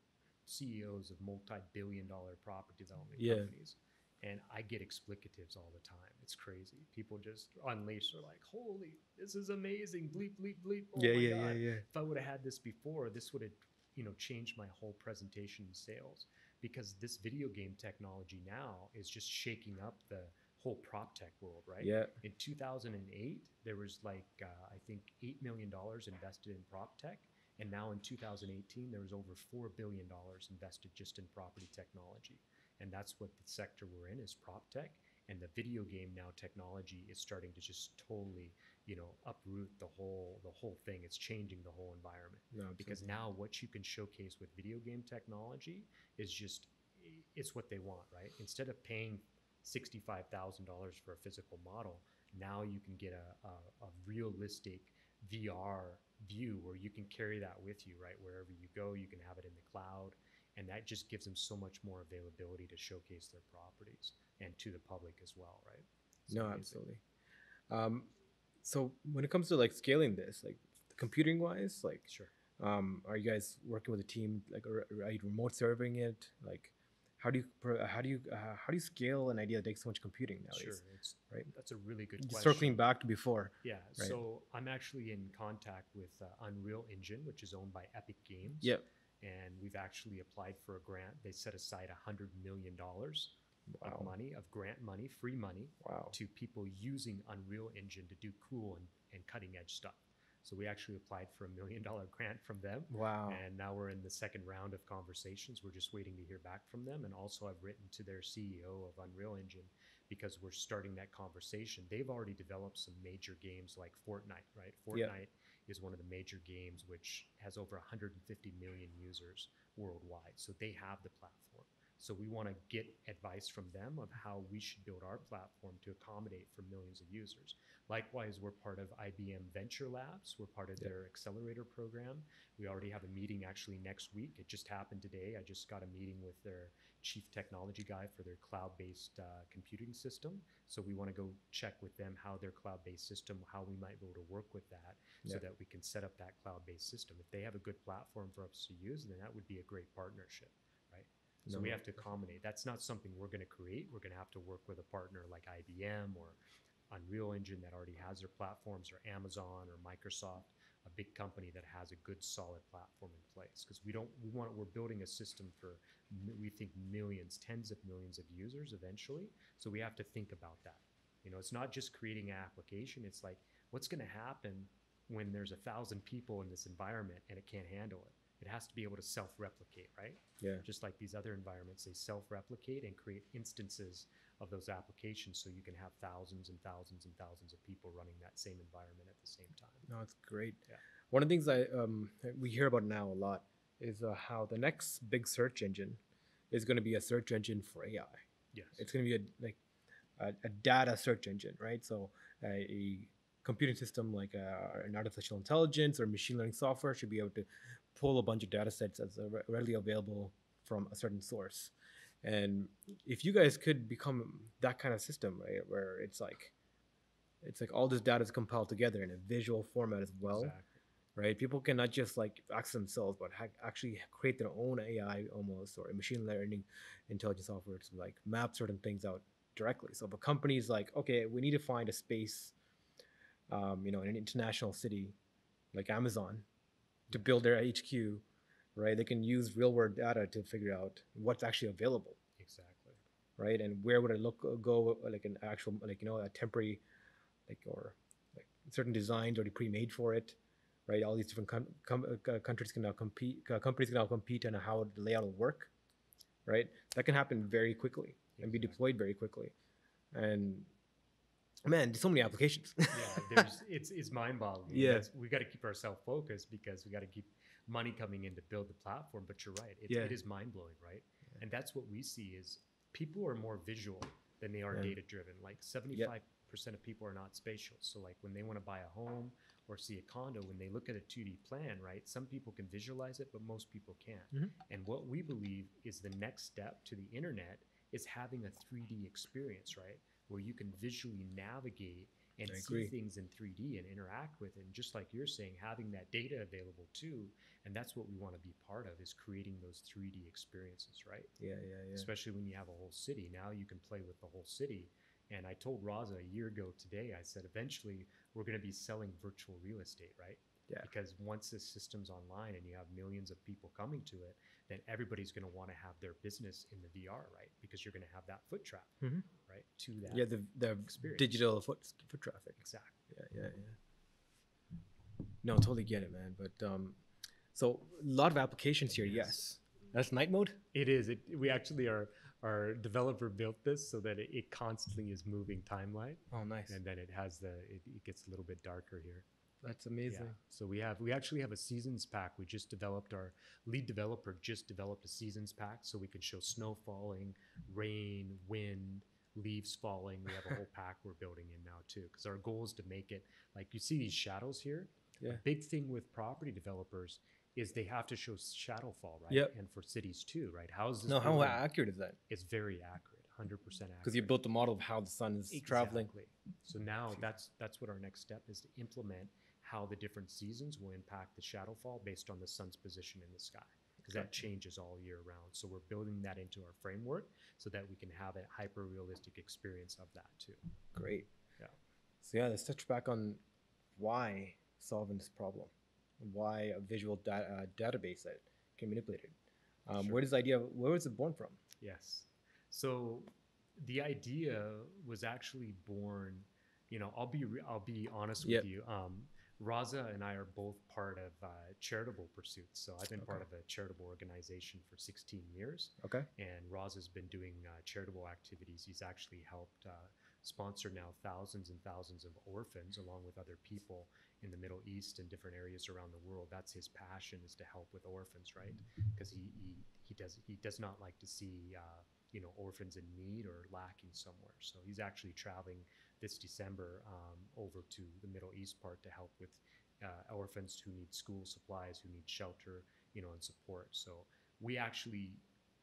CEOs of multi-billion dollar property development yeah. companies and I get explicatives all the time. It's crazy. People just unleash. They're like, "Holy, this is amazing!" Bleep, bleep, bleep. Oh yeah, yeah, God. yeah, yeah. If I would have had this before, this would have, you know, changed my whole presentation and sales because this video game technology now is just shaking up the whole prop tech world, right? Yeah. In 2008, there was like uh, I think eight million dollars invested in prop tech, and now in 2018, there was over four billion dollars invested just in property technology, and that's what the sector we're in is prop tech. And the video game now technology is starting to just totally you know uproot the whole the whole thing. It's changing the whole environment. No, because now what you can showcase with video game technology is just it's what they want right? Instead of paying $65000 for a physical model now you can get a, a, a realistic vr view where you can carry that with you right? Wherever you go you can have it in the cloud and that just gives them so much more availability to showcase their properties and to the public as well right it's no amazing. absolutely um, so when it comes to like scaling this, like computing wise, like sure. Um, are you guys working with a team? Like, are, are you remote serving it? Like, how do you how do you uh, how do you scale an idea that takes so much computing nowadays? Sure, it's, right. That's a really good Just question. Circling back to before. Yeah. Right. So I'm actually in contact with uh, Unreal Engine, which is owned by Epic Games. Yep. And we've actually applied for a grant. They set aside a hundred million dollars wow. of money, of grant money, free money wow. to people using Unreal Engine to do cool and, and cutting edge stuff. So we actually applied for a million dollar grant from them. Wow. And now we're in the second round of conversations. We're just waiting to hear back from them. And also, I've written to their CEO of Unreal Engine because we're starting that conversation. They've already developed some major games like Fortnite, right? Fortnite yeah. Is one of the major games which has over 150 million users worldwide. So they have the platform. So we want to get advice from them of how we should build our platform to accommodate for millions of users. Likewise, we're part of IBM Venture Labs. We're part of yeah. their accelerator program. We already have a meeting actually next week. It just happened today. I just got a meeting with their chief technology guy for their cloud-based uh, computing system. So we want to go check with them how their cloud-based system, how we might be able to work with that, yeah. so that we can set up that cloud-based system. If they have a good platform for us to use, then that would be a great partnership. Right? So no, we have to accommodate. That's not something we're going to create. We're going to have to work with a partner like IBM or Unreal Engine that already has their platforms, or Amazon or Microsoft, a big company that has a good solid platform in place. Because we don't we want we're building a system for we think millions tens of millions of users eventually. So we have to think about that. You know it's not just creating an application. It's like what's going to happen when there's a thousand people in this environment and it can't handle it it has to be able to self-replicate right yeah just like these other environments they self-replicate and create instances of those applications so you can have thousands and thousands and thousands of people running that same environment at the same time. No, it's great. Yeah. One of the things I um, we hear about now a lot is uh, how the next big search engine is going to be a search engine for AI. Yes. It's going to be a like a, a data search engine, right? So a, a computing system like uh, an artificial intelligence or machine learning software should be able to pull a bunch of data sets as readily available from a certain source and if you guys could become that kind of system, right, where it's like, it's like all this data is compiled together in a visual format as well, exactly. right? People cannot just like access themselves, but ha- actually create their own AI almost or machine learning intelligence software to like map certain things out directly. So if a company is like, okay, we need to find a space, um, you know, in an international city like Amazon to build their HQ right? They can use real world data to figure out what's actually available. Exactly. Right. And where would it look go like an actual like you know a temporary like or like certain designs already pre-made for it, right? All these different com- com- uh, countries can now compete. Uh, companies can now compete on how the layout will work, right? That can happen very quickly exactly. and be deployed very quickly, and man, so many applications. yeah, there's it's it's mind boggling. Yeah, we got to keep ourselves focused because we got to keep money coming in to build the platform. But you're right, it's, yeah. it is mind blowing, right? Yeah. And that's what we see is people are more visual than they are yeah. data driven. Like 75 percent of people are not spatial. So like when they want to buy a home or see a condo, when they look at a 2D plan, right? Some people can visualize it, but most people can't. Mm-hmm. And what we believe is the next step to the internet is having a 3D experience, right? Where you can visually navigate and see things in 3D and interact with it. And just like you're saying, having that data available too. And that's what we want to be part of is creating those 3D experiences, right? Yeah, yeah, yeah. Especially when you have a whole city. Now you can play with the whole city. And I told Raza a year ago today, I said, eventually we're going to be selling virtual real estate, right? Yeah. Because once this system's online and you have millions of people coming to it, then everybody's going to want to have their business in the VR, right? Because you're going to have that foot traffic, mm-hmm. Right? To that. Yeah, the the experience. digital foot foot traffic. Exactly. Yeah, yeah, yeah. No, totally get it, man. But um, so a lot of applications here. Yes, yes. that's night mode. It is. It we actually are. Our developer built this so that it, it constantly is moving timeline. Oh, nice. And then it has the it, it gets a little bit darker here. That's amazing. Yeah. So we have we actually have a seasons pack. We just developed our lead developer just developed a seasons pack so we can show snow falling, rain, wind, leaves falling. We have a whole pack we're building in now too because our goal is to make it like you see these shadows here. Yeah. A big thing with property developers is they have to show shadow fall, right? Yep. And for cities too, right? How is this? No, how accurate is that? It's very accurate, hundred percent accurate. Because you built the model of how the sun is exactly. traveling. So now that's that's what our next step is to implement how the different seasons will impact the shadow fall based on the sun's position in the sky because that changes all year round. So we're building that into our framework so that we can have a hyper realistic experience of that too. Great. Yeah. So yeah, let's touch back on why solving this problem, why a visual da- uh, database that can manipulate it. Um, sure. Where does the idea? Where was it born from? Yes. So the idea was actually born. You know, I'll be re- I'll be honest yep. with you. Um, Raza and I are both part of uh, charitable pursuits. So I've been okay. part of a charitable organization for 16 years. Okay. And Raza's been doing uh, charitable activities. He's actually helped uh, sponsor now thousands and thousands of orphans, along with other people in the Middle East and different areas around the world. That's his passion is to help with orphans, right? Because he, he he does he does not like to see uh, you know orphans in need or lacking somewhere. So he's actually traveling this December um, over to the Middle East part to help with uh, orphans who need school supplies, who need shelter, you know, and support. So we actually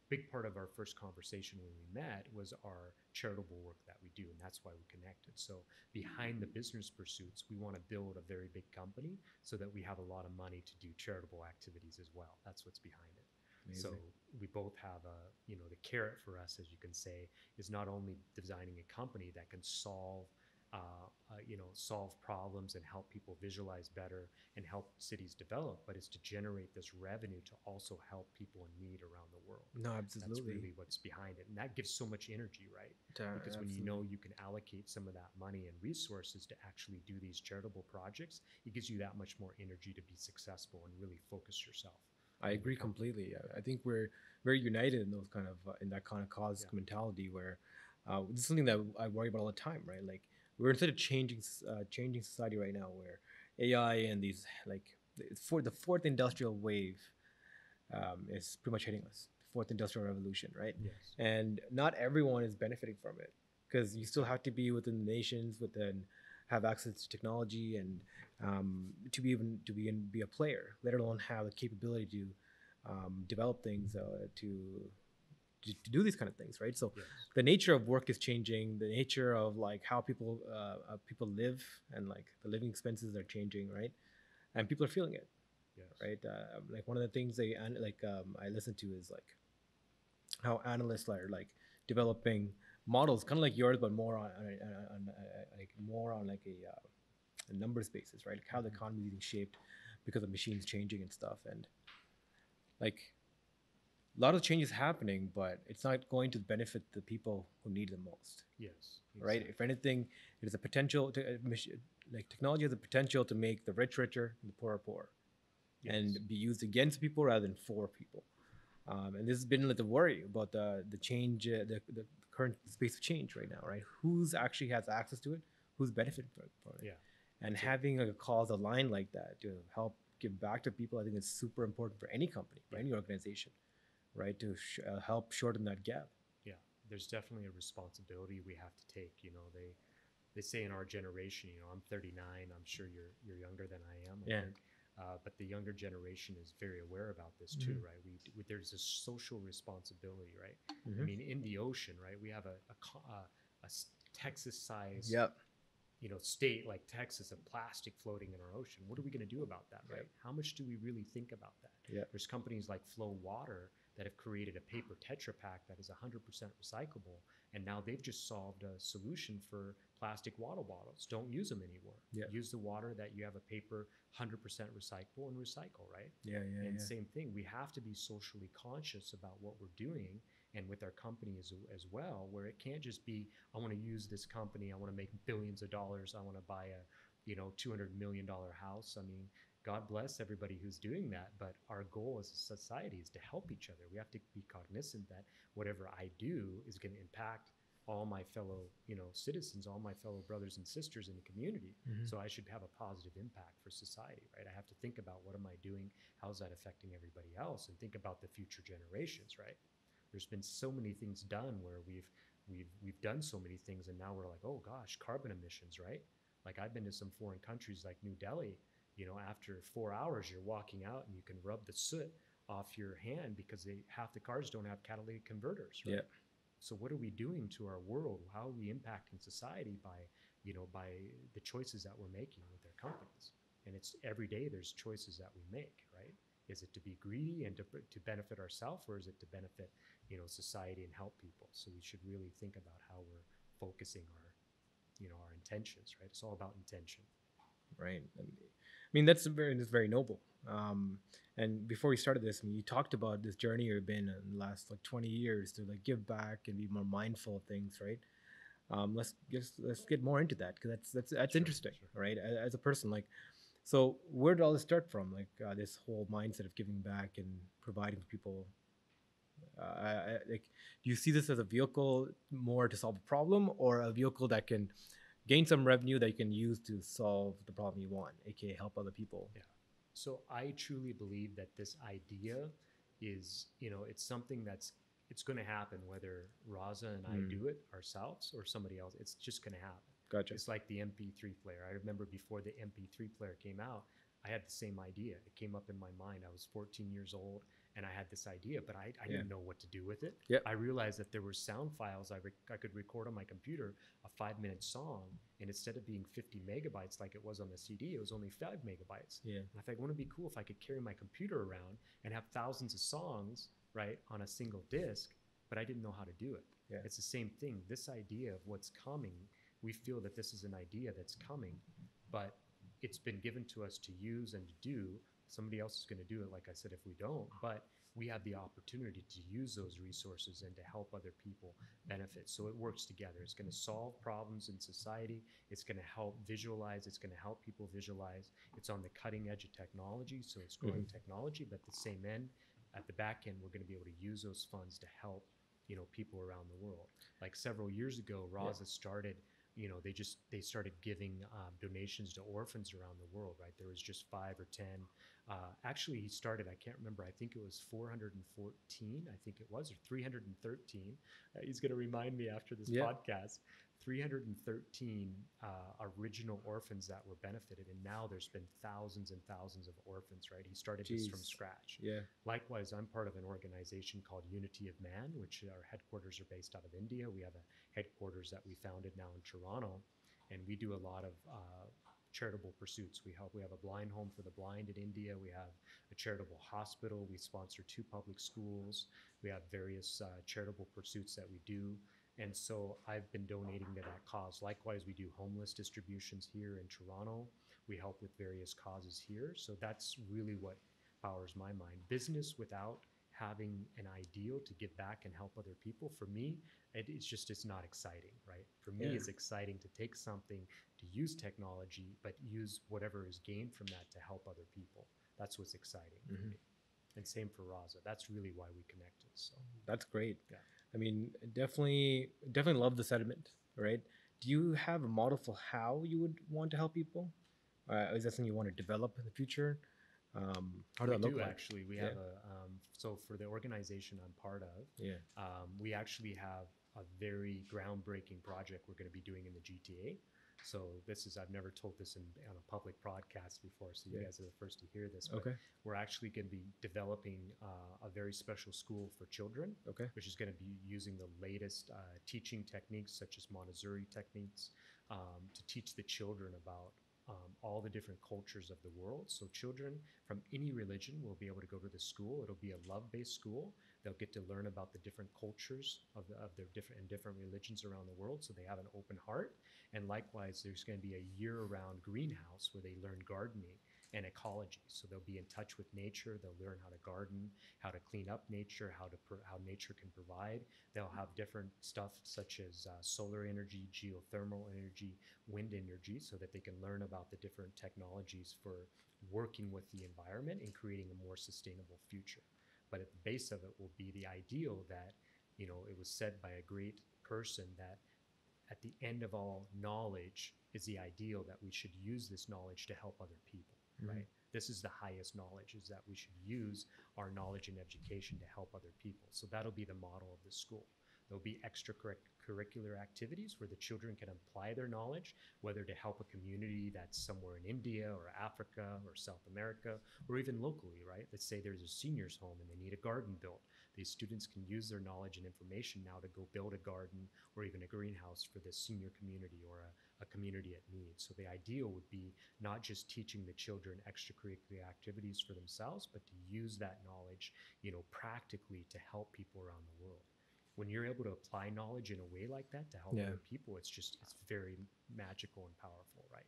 big part of our first conversation when we met was our charitable work that we do and that's why we connected so behind the business pursuits we want to build a very big company so that we have a lot of money to do charitable activities as well that's what's behind it Amazing. so we both have a you know the carrot for us as you can say is not only designing a company that can solve uh, uh, you know, solve problems and help people visualize better and help cities develop, but it's to generate this revenue to also help people in need around the world. No, absolutely. That's really what's behind it, and that gives so much energy, right? Uh, because when you know you can allocate some of that money and resources to actually do these charitable projects, it gives you that much more energy to be successful and really focus yourself. I agree completely. I think we're very united in those kind of uh, in that kind of cause yeah. mentality where uh, this is something that I worry about all the time, right? Like we're in such a changing uh, changing society right now where AI and these like for the fourth industrial wave um, is pretty much hitting us. Fourth industrial revolution, right? Yes. And not everyone is benefiting from it because you still have to be within the nations, within have access to technology and um, to be even to be be a player, let alone have the capability to um, develop things uh, to to do these kind of things, right? So yes. the nature of work is changing. The nature of like how people uh, uh, people live and like the living expenses are changing, right? And people are feeling it, yes. right? Uh, like one of the things they like um, I listen to is like how analysts are like developing models, kind of like yours, but more on, on, on, on uh, like more on like a, uh, a numbers basis, right? Like how the mm-hmm. economy is being shaped because of machines changing and stuff, and like a lot of changes happening, but it's not going to benefit the people who need the most. Yes. Exactly. Right. If anything, it is a potential to uh, like technology has a potential to make the rich richer and the poor poor, yes. and be used against people rather than for people. Um, and this has been like the worry about the the change, uh, the, the current space of change right now. Right. Who's actually has access to it? Who's benefiting from it? Yeah. And having a cause aligned like that to help give back to people, I think is super important for any company, for any organization right, to sh- uh, help shorten that gap. Yeah, there's definitely a responsibility we have to take. You know, they they say in our generation, you know, I'm 39. I'm sure you're you're younger than I am. I yeah. Think. Uh, but the younger generation is very aware about this too, mm-hmm. right? We, we, there's a social responsibility, right? Mm-hmm. I mean, in the ocean, right? We have a a, a, a Texas-sized yep you know state like Texas of plastic floating in our ocean. What are we going to do about that, right? How much do we really think about that? Yeah. There's companies like Flow Water that have created a paper Tetra Pak that is 100% recyclable. And now they've just solved a solution for plastic water bottles. Don't use them anymore. Yeah. Use the water that you have a paper 100% recyclable and recycle, right? Yeah, yeah. And yeah. same thing, we have to be socially conscious about what we're doing and with our company as, as well, where it can't just be, I want to use this company, I want to make billions of dollars, I want to buy a, you know, $200 million house. I mean, God bless everybody who's doing that, but our goal as a society is to help each other. We have to be cognizant that whatever I do is going to impact all my fellow, you know, citizens, all my fellow brothers and sisters in the community. Mm-hmm. So I should have a positive impact for society, right? I have to think about what am I doing? How's that affecting everybody else? And think about the future generations, right? There's been so many things done where we've we've we've done so many things and now we're like, "Oh gosh, carbon emissions, right?" Like I've been to some foreign countries like New Delhi you know, after four hours, you're walking out and you can rub the soot off your hand because they, half the cars don't have catalytic converters. Right? Yeah. So what are we doing to our world? How are we impacting society by, you know, by the choices that we're making with our companies? And it's every day there's choices that we make, right? Is it to be greedy and to, to benefit ourselves, or is it to benefit, you know, society and help people? So we should really think about how we're focusing our, you know, our intentions, right? It's all about intention. Right. I mean, that's very that's very noble. Um, and before we started this, I mean, you talked about this journey you've been in the last like 20 years to like give back and be more mindful of things, right? Um, let's just let's get more into that because that's that's that's sure, interesting, sure. right? As, as, a person, like, so where did all this start from? Like uh, this whole mindset of giving back and providing for people. Uh, like, do you see this as a vehicle more to solve a problem, or a vehicle that can gain some revenue that you can use to solve the problem you want, aka help other people. Yeah. So I truly believe that this idea is, you know, it's something that's it's going to happen whether Raza and I mm. do it ourselves or somebody else. It's just going to happen. Gotcha. It's like the MP3 player. I remember before the MP3 player came out, I had the same idea. It came up in my mind. I was 14 years old and I had this idea, but I, I yeah. didn't know what to do with it. Yep. I realized that there were sound files I, rec- I could record on my computer, a five minute song, and instead of being 50 megabytes like it was on the CD, it was only five megabytes. Yeah. And I thought, wouldn't it be cool if I could carry my computer around and have thousands of songs, right, on a single disc, but I didn't know how to do it. Yeah. It's the same thing. This idea of what's coming we feel that this is an idea that's coming, but it's been given to us to use and to do. Somebody else is going to do it, like I said, if we don't. But we have the opportunity to use those resources and to help other people benefit. So it works together. It's going to solve problems in society. It's going to help visualize. It's going to help people visualize. It's on the cutting edge of technology, so it's growing mm-hmm. technology. But at the same end, at the back end, we're going to be able to use those funds to help you know people around the world. Like several years ago, Raza yeah. started you know they just they started giving um, donations to orphans around the world right? There was just five or ten uh, actually he started i can't remember i think it was 414 i think it was or 313 uh, he's going to remind me after this yeah. podcast 313 uh, original orphans that were benefited, and now there's been thousands and thousands of orphans. Right? He started Jeez. this from scratch. Yeah. Likewise, I'm part of an organization called Unity of Man, which our headquarters are based out of India. We have a headquarters that we founded now in Toronto, and we do a lot of uh, charitable pursuits. We help. We have a blind home for the blind in India. We have a charitable hospital. We sponsor two public schools. We have various uh, charitable pursuits that we do. And so I've been donating to that cause. Likewise, we do homeless distributions here in Toronto. We help with various causes here. So that's really what powers my mind. Business without having an ideal to give back and help other people, for me, it, it's just it's not exciting, right? For me, yeah. it's exciting to take something to use technology, but use whatever is gained from that to help other people. That's what's exciting mm-hmm. And same for Raza. That's really why we connected. So that's great. Yeah. I mean, definitely, definitely love the sentiment, right? Do you have a model for how you would want to help people? Uh, is that something you want to develop in the future? Um, how does we that look do, like? Actually, we yeah. have a um, so for the organization I'm part of. Yeah. Um, we actually have a very groundbreaking project we're going to be doing in the GTA. So this is I've never told this in, on a public broadcast before, so you yeah. guys are the first to hear this. But okay. We're actually going to be developing uh, a very special school for children. Okay. Which is going to be using the latest uh, teaching techniques, such as Montessori techniques, um, to teach the children about um, all the different cultures of the world. So children from any religion will be able to go to the school. It'll be a love-based school. They'll get to learn about the different cultures of, the, of their different and different religions around the world. So they have an open heart. And likewise, there's going to be a year-round greenhouse where they learn gardening and ecology. So they'll be in touch with nature. They'll learn how to garden, how to clean up nature, how to how nature can provide. They'll have different stuff such as uh, solar energy, geothermal energy, wind energy, so that they can learn about the different technologies for working with the environment and creating a more sustainable future. But at the base of it will be the ideal that you know it was said by a great person that at the end of all knowledge is the ideal that we should use this knowledge to help other people mm-hmm. right? This is the highest knowledge, is that we should use our knowledge and education to help other people. So that'll be the model of the school. There'll be extracurricular activities where the children can apply their knowledge, whether to help a community that's somewhere in India or Africa or South America, or even locally, right? Let's say there's a senior's home and they need a garden built. These students can use their knowledge and information now to go build a garden or even a greenhouse for the senior community or a, a community at need. So the ideal would be not just teaching the children extracurricular activities for themselves, but to use that knowledge, you know, practically to help people around the world. When you're able to apply knowledge in a way like that to help yeah. other people, it's just it's very magical and powerful, right?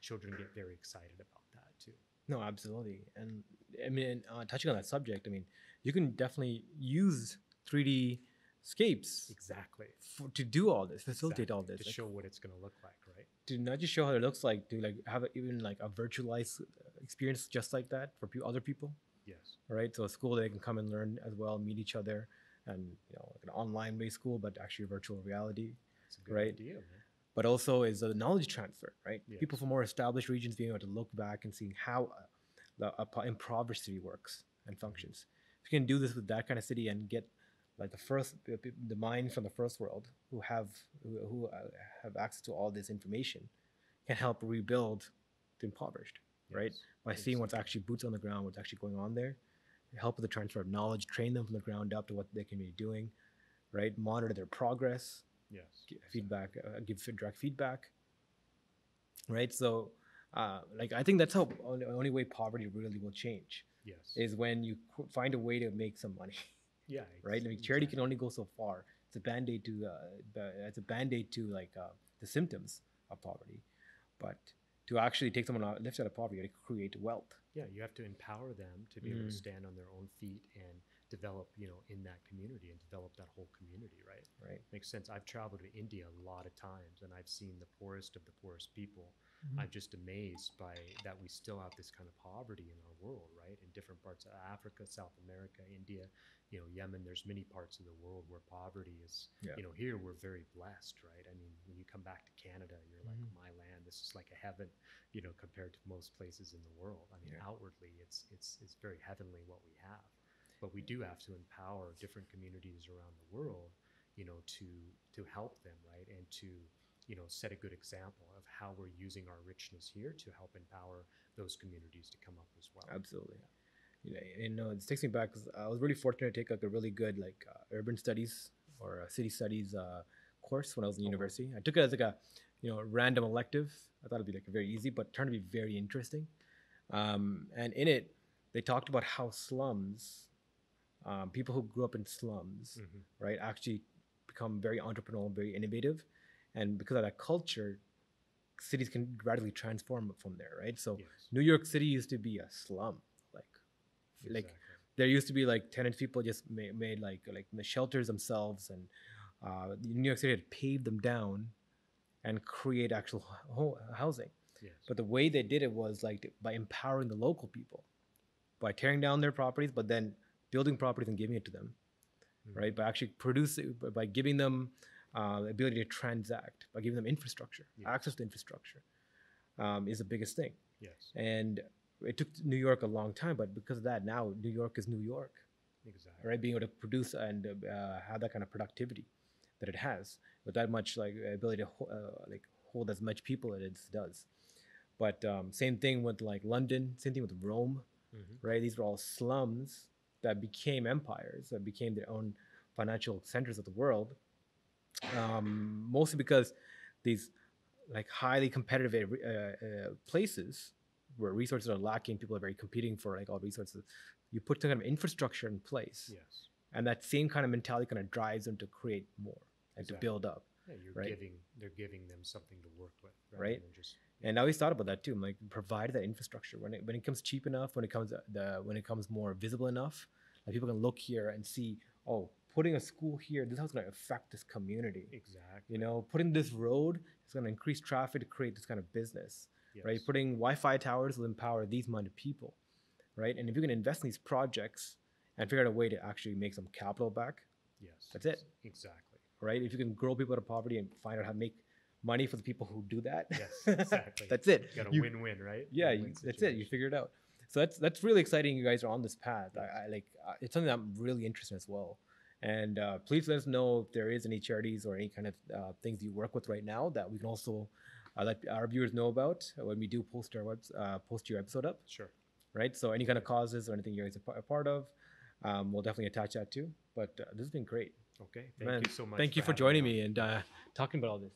Children get very excited about that too. No, absolutely. And I mean, uh, touching on that subject, I mean, you can definitely use 3D scapes exactly for, to do all this, facilitate exactly. all this, to like, show what it's going to look like, right? To not just show how it looks like, to like have even like a virtualized experience just like that for pe- other people. Yes. Right. So a school they can come and learn as well, meet each other, and you know, like an online based school, but actually virtual reality. right. Idea, but also is a knowledge transfer, right? Yes. People from more established regions being able to look back and seeing how uh, the uh, impoverished city works and functions. If you can do this with that kind of city and get like the first the minds from the first world who have who, who uh, have access to all this information can help rebuild the impoverished yes. right by seeing what's actually boots on the ground what's actually going on there help with the transfer of knowledge train them from the ground up to what they can be doing right monitor their progress yes give feedback uh, give direct feedback right so uh, like i think that's how only, only way poverty really will change yes is when you find a way to make some money Yeah. Right. I mean, charity can only go so far. It's a band aid to uh, it's a band aid to like uh, the symptoms of poverty, but to actually take someone out, lift out of poverty, to create wealth. Yeah, you have to empower them to be mm. able to mm. stand on their own feet and develop, you know, in that community and develop that whole community, right? Right. Makes sense. I've traveled to India a lot of times and I've seen the poorest of the poorest people. Mm-hmm. I'm just amazed by that we still have this kind of poverty in our world, right? In different parts of Africa, South America, India, you know, Yemen, there's many parts of the world where poverty is, yeah. you know, here we're very blessed, right? I mean, when you come back to Canada, you're mm-hmm. like, my land, this is like a heaven, you know, compared to most places in the world. I mean, yeah. outwardly, it's, it's, it's very heavenly what we have but we do have to empower different communities around the world you know to to help them right and to you know set a good example of how we're using our richness here to help empower those communities to come up as well absolutely you know, and know, this takes me back because I was really fortunate to take like a really good like uh, urban studies or city studies uh, course when I was in oh. university. I took it as like a you know random elective. I thought it'd be like very easy, but turned to be very interesting. Um, and in it, they talked about how slums um, people who grew up in slums, mm-hmm. right, actually become very entrepreneurial, very innovative, and because of that culture, cities can radically transform from there, right? So yes. New York City used to be a slum, exactly. like there used to be like tenant people just made, made like like the shelters themselves, and uh, New York City had paved them down and create actual ho- housing. Yes. But the way they did it was like by empowering the local people, by tearing down their properties, but then building properties and giving it to them, mm-hmm. right? By actually producing, by giving them uh, the ability to transact, by giving them infrastructure, yes. access to infrastructure, um, is the biggest thing. Yes. And it took New York a long time, but because of that, now New York is New York. Exactly. Right, being able to produce and uh, have that kind of productivity that it has, with that much like ability to uh, like hold as much people as it does. But um, same thing with like London, same thing with Rome, mm-hmm. right? These were all slums that became empires, that became their own financial centers of the world, um, mostly because these like highly competitive uh, uh, places where resources are lacking, people are very competing for like all resources. You put some kind of infrastructure in place, yes, and that same kind of mentality kind of drives them to create more and exactly. to build up. Yeah, you're right? giving they're giving them something to work with, right? Just, and I always thought about that too. Like provide that infrastructure when it when it comes cheap enough, when it comes the when it comes more visible enough, like people can look here and see, oh, putting a school here, this is going to affect this community. Exactly. You know, putting this road is going to increase traffic to create this kind of business. Yes. Right. Putting Wi-Fi towers will empower these minded people. Right. And if you can invest in these projects and figure out a way to actually make some capital back, yes, that's it. Exactly. Right. If you can grow people out of poverty and find out how to make money for the people who do that. Yes, exactly. that's it. You got a you, win-win, right? Yeah, you, that's it. You figure it out. So that's that's really exciting. You guys are on this path. I, I like uh, it's something I'm really interested in as well. And uh, please let us know if there is any charities or any kind of uh, things you work with right now that we can also uh, let our viewers know about when we do post our webs- uh, post your episode up. Sure. Right. So any kind of causes or anything you guys are a part of, um, we'll definitely attach that too. But uh, this has been great. Okay. Thank Man, you so much. Thank you for joining me and talking about all this.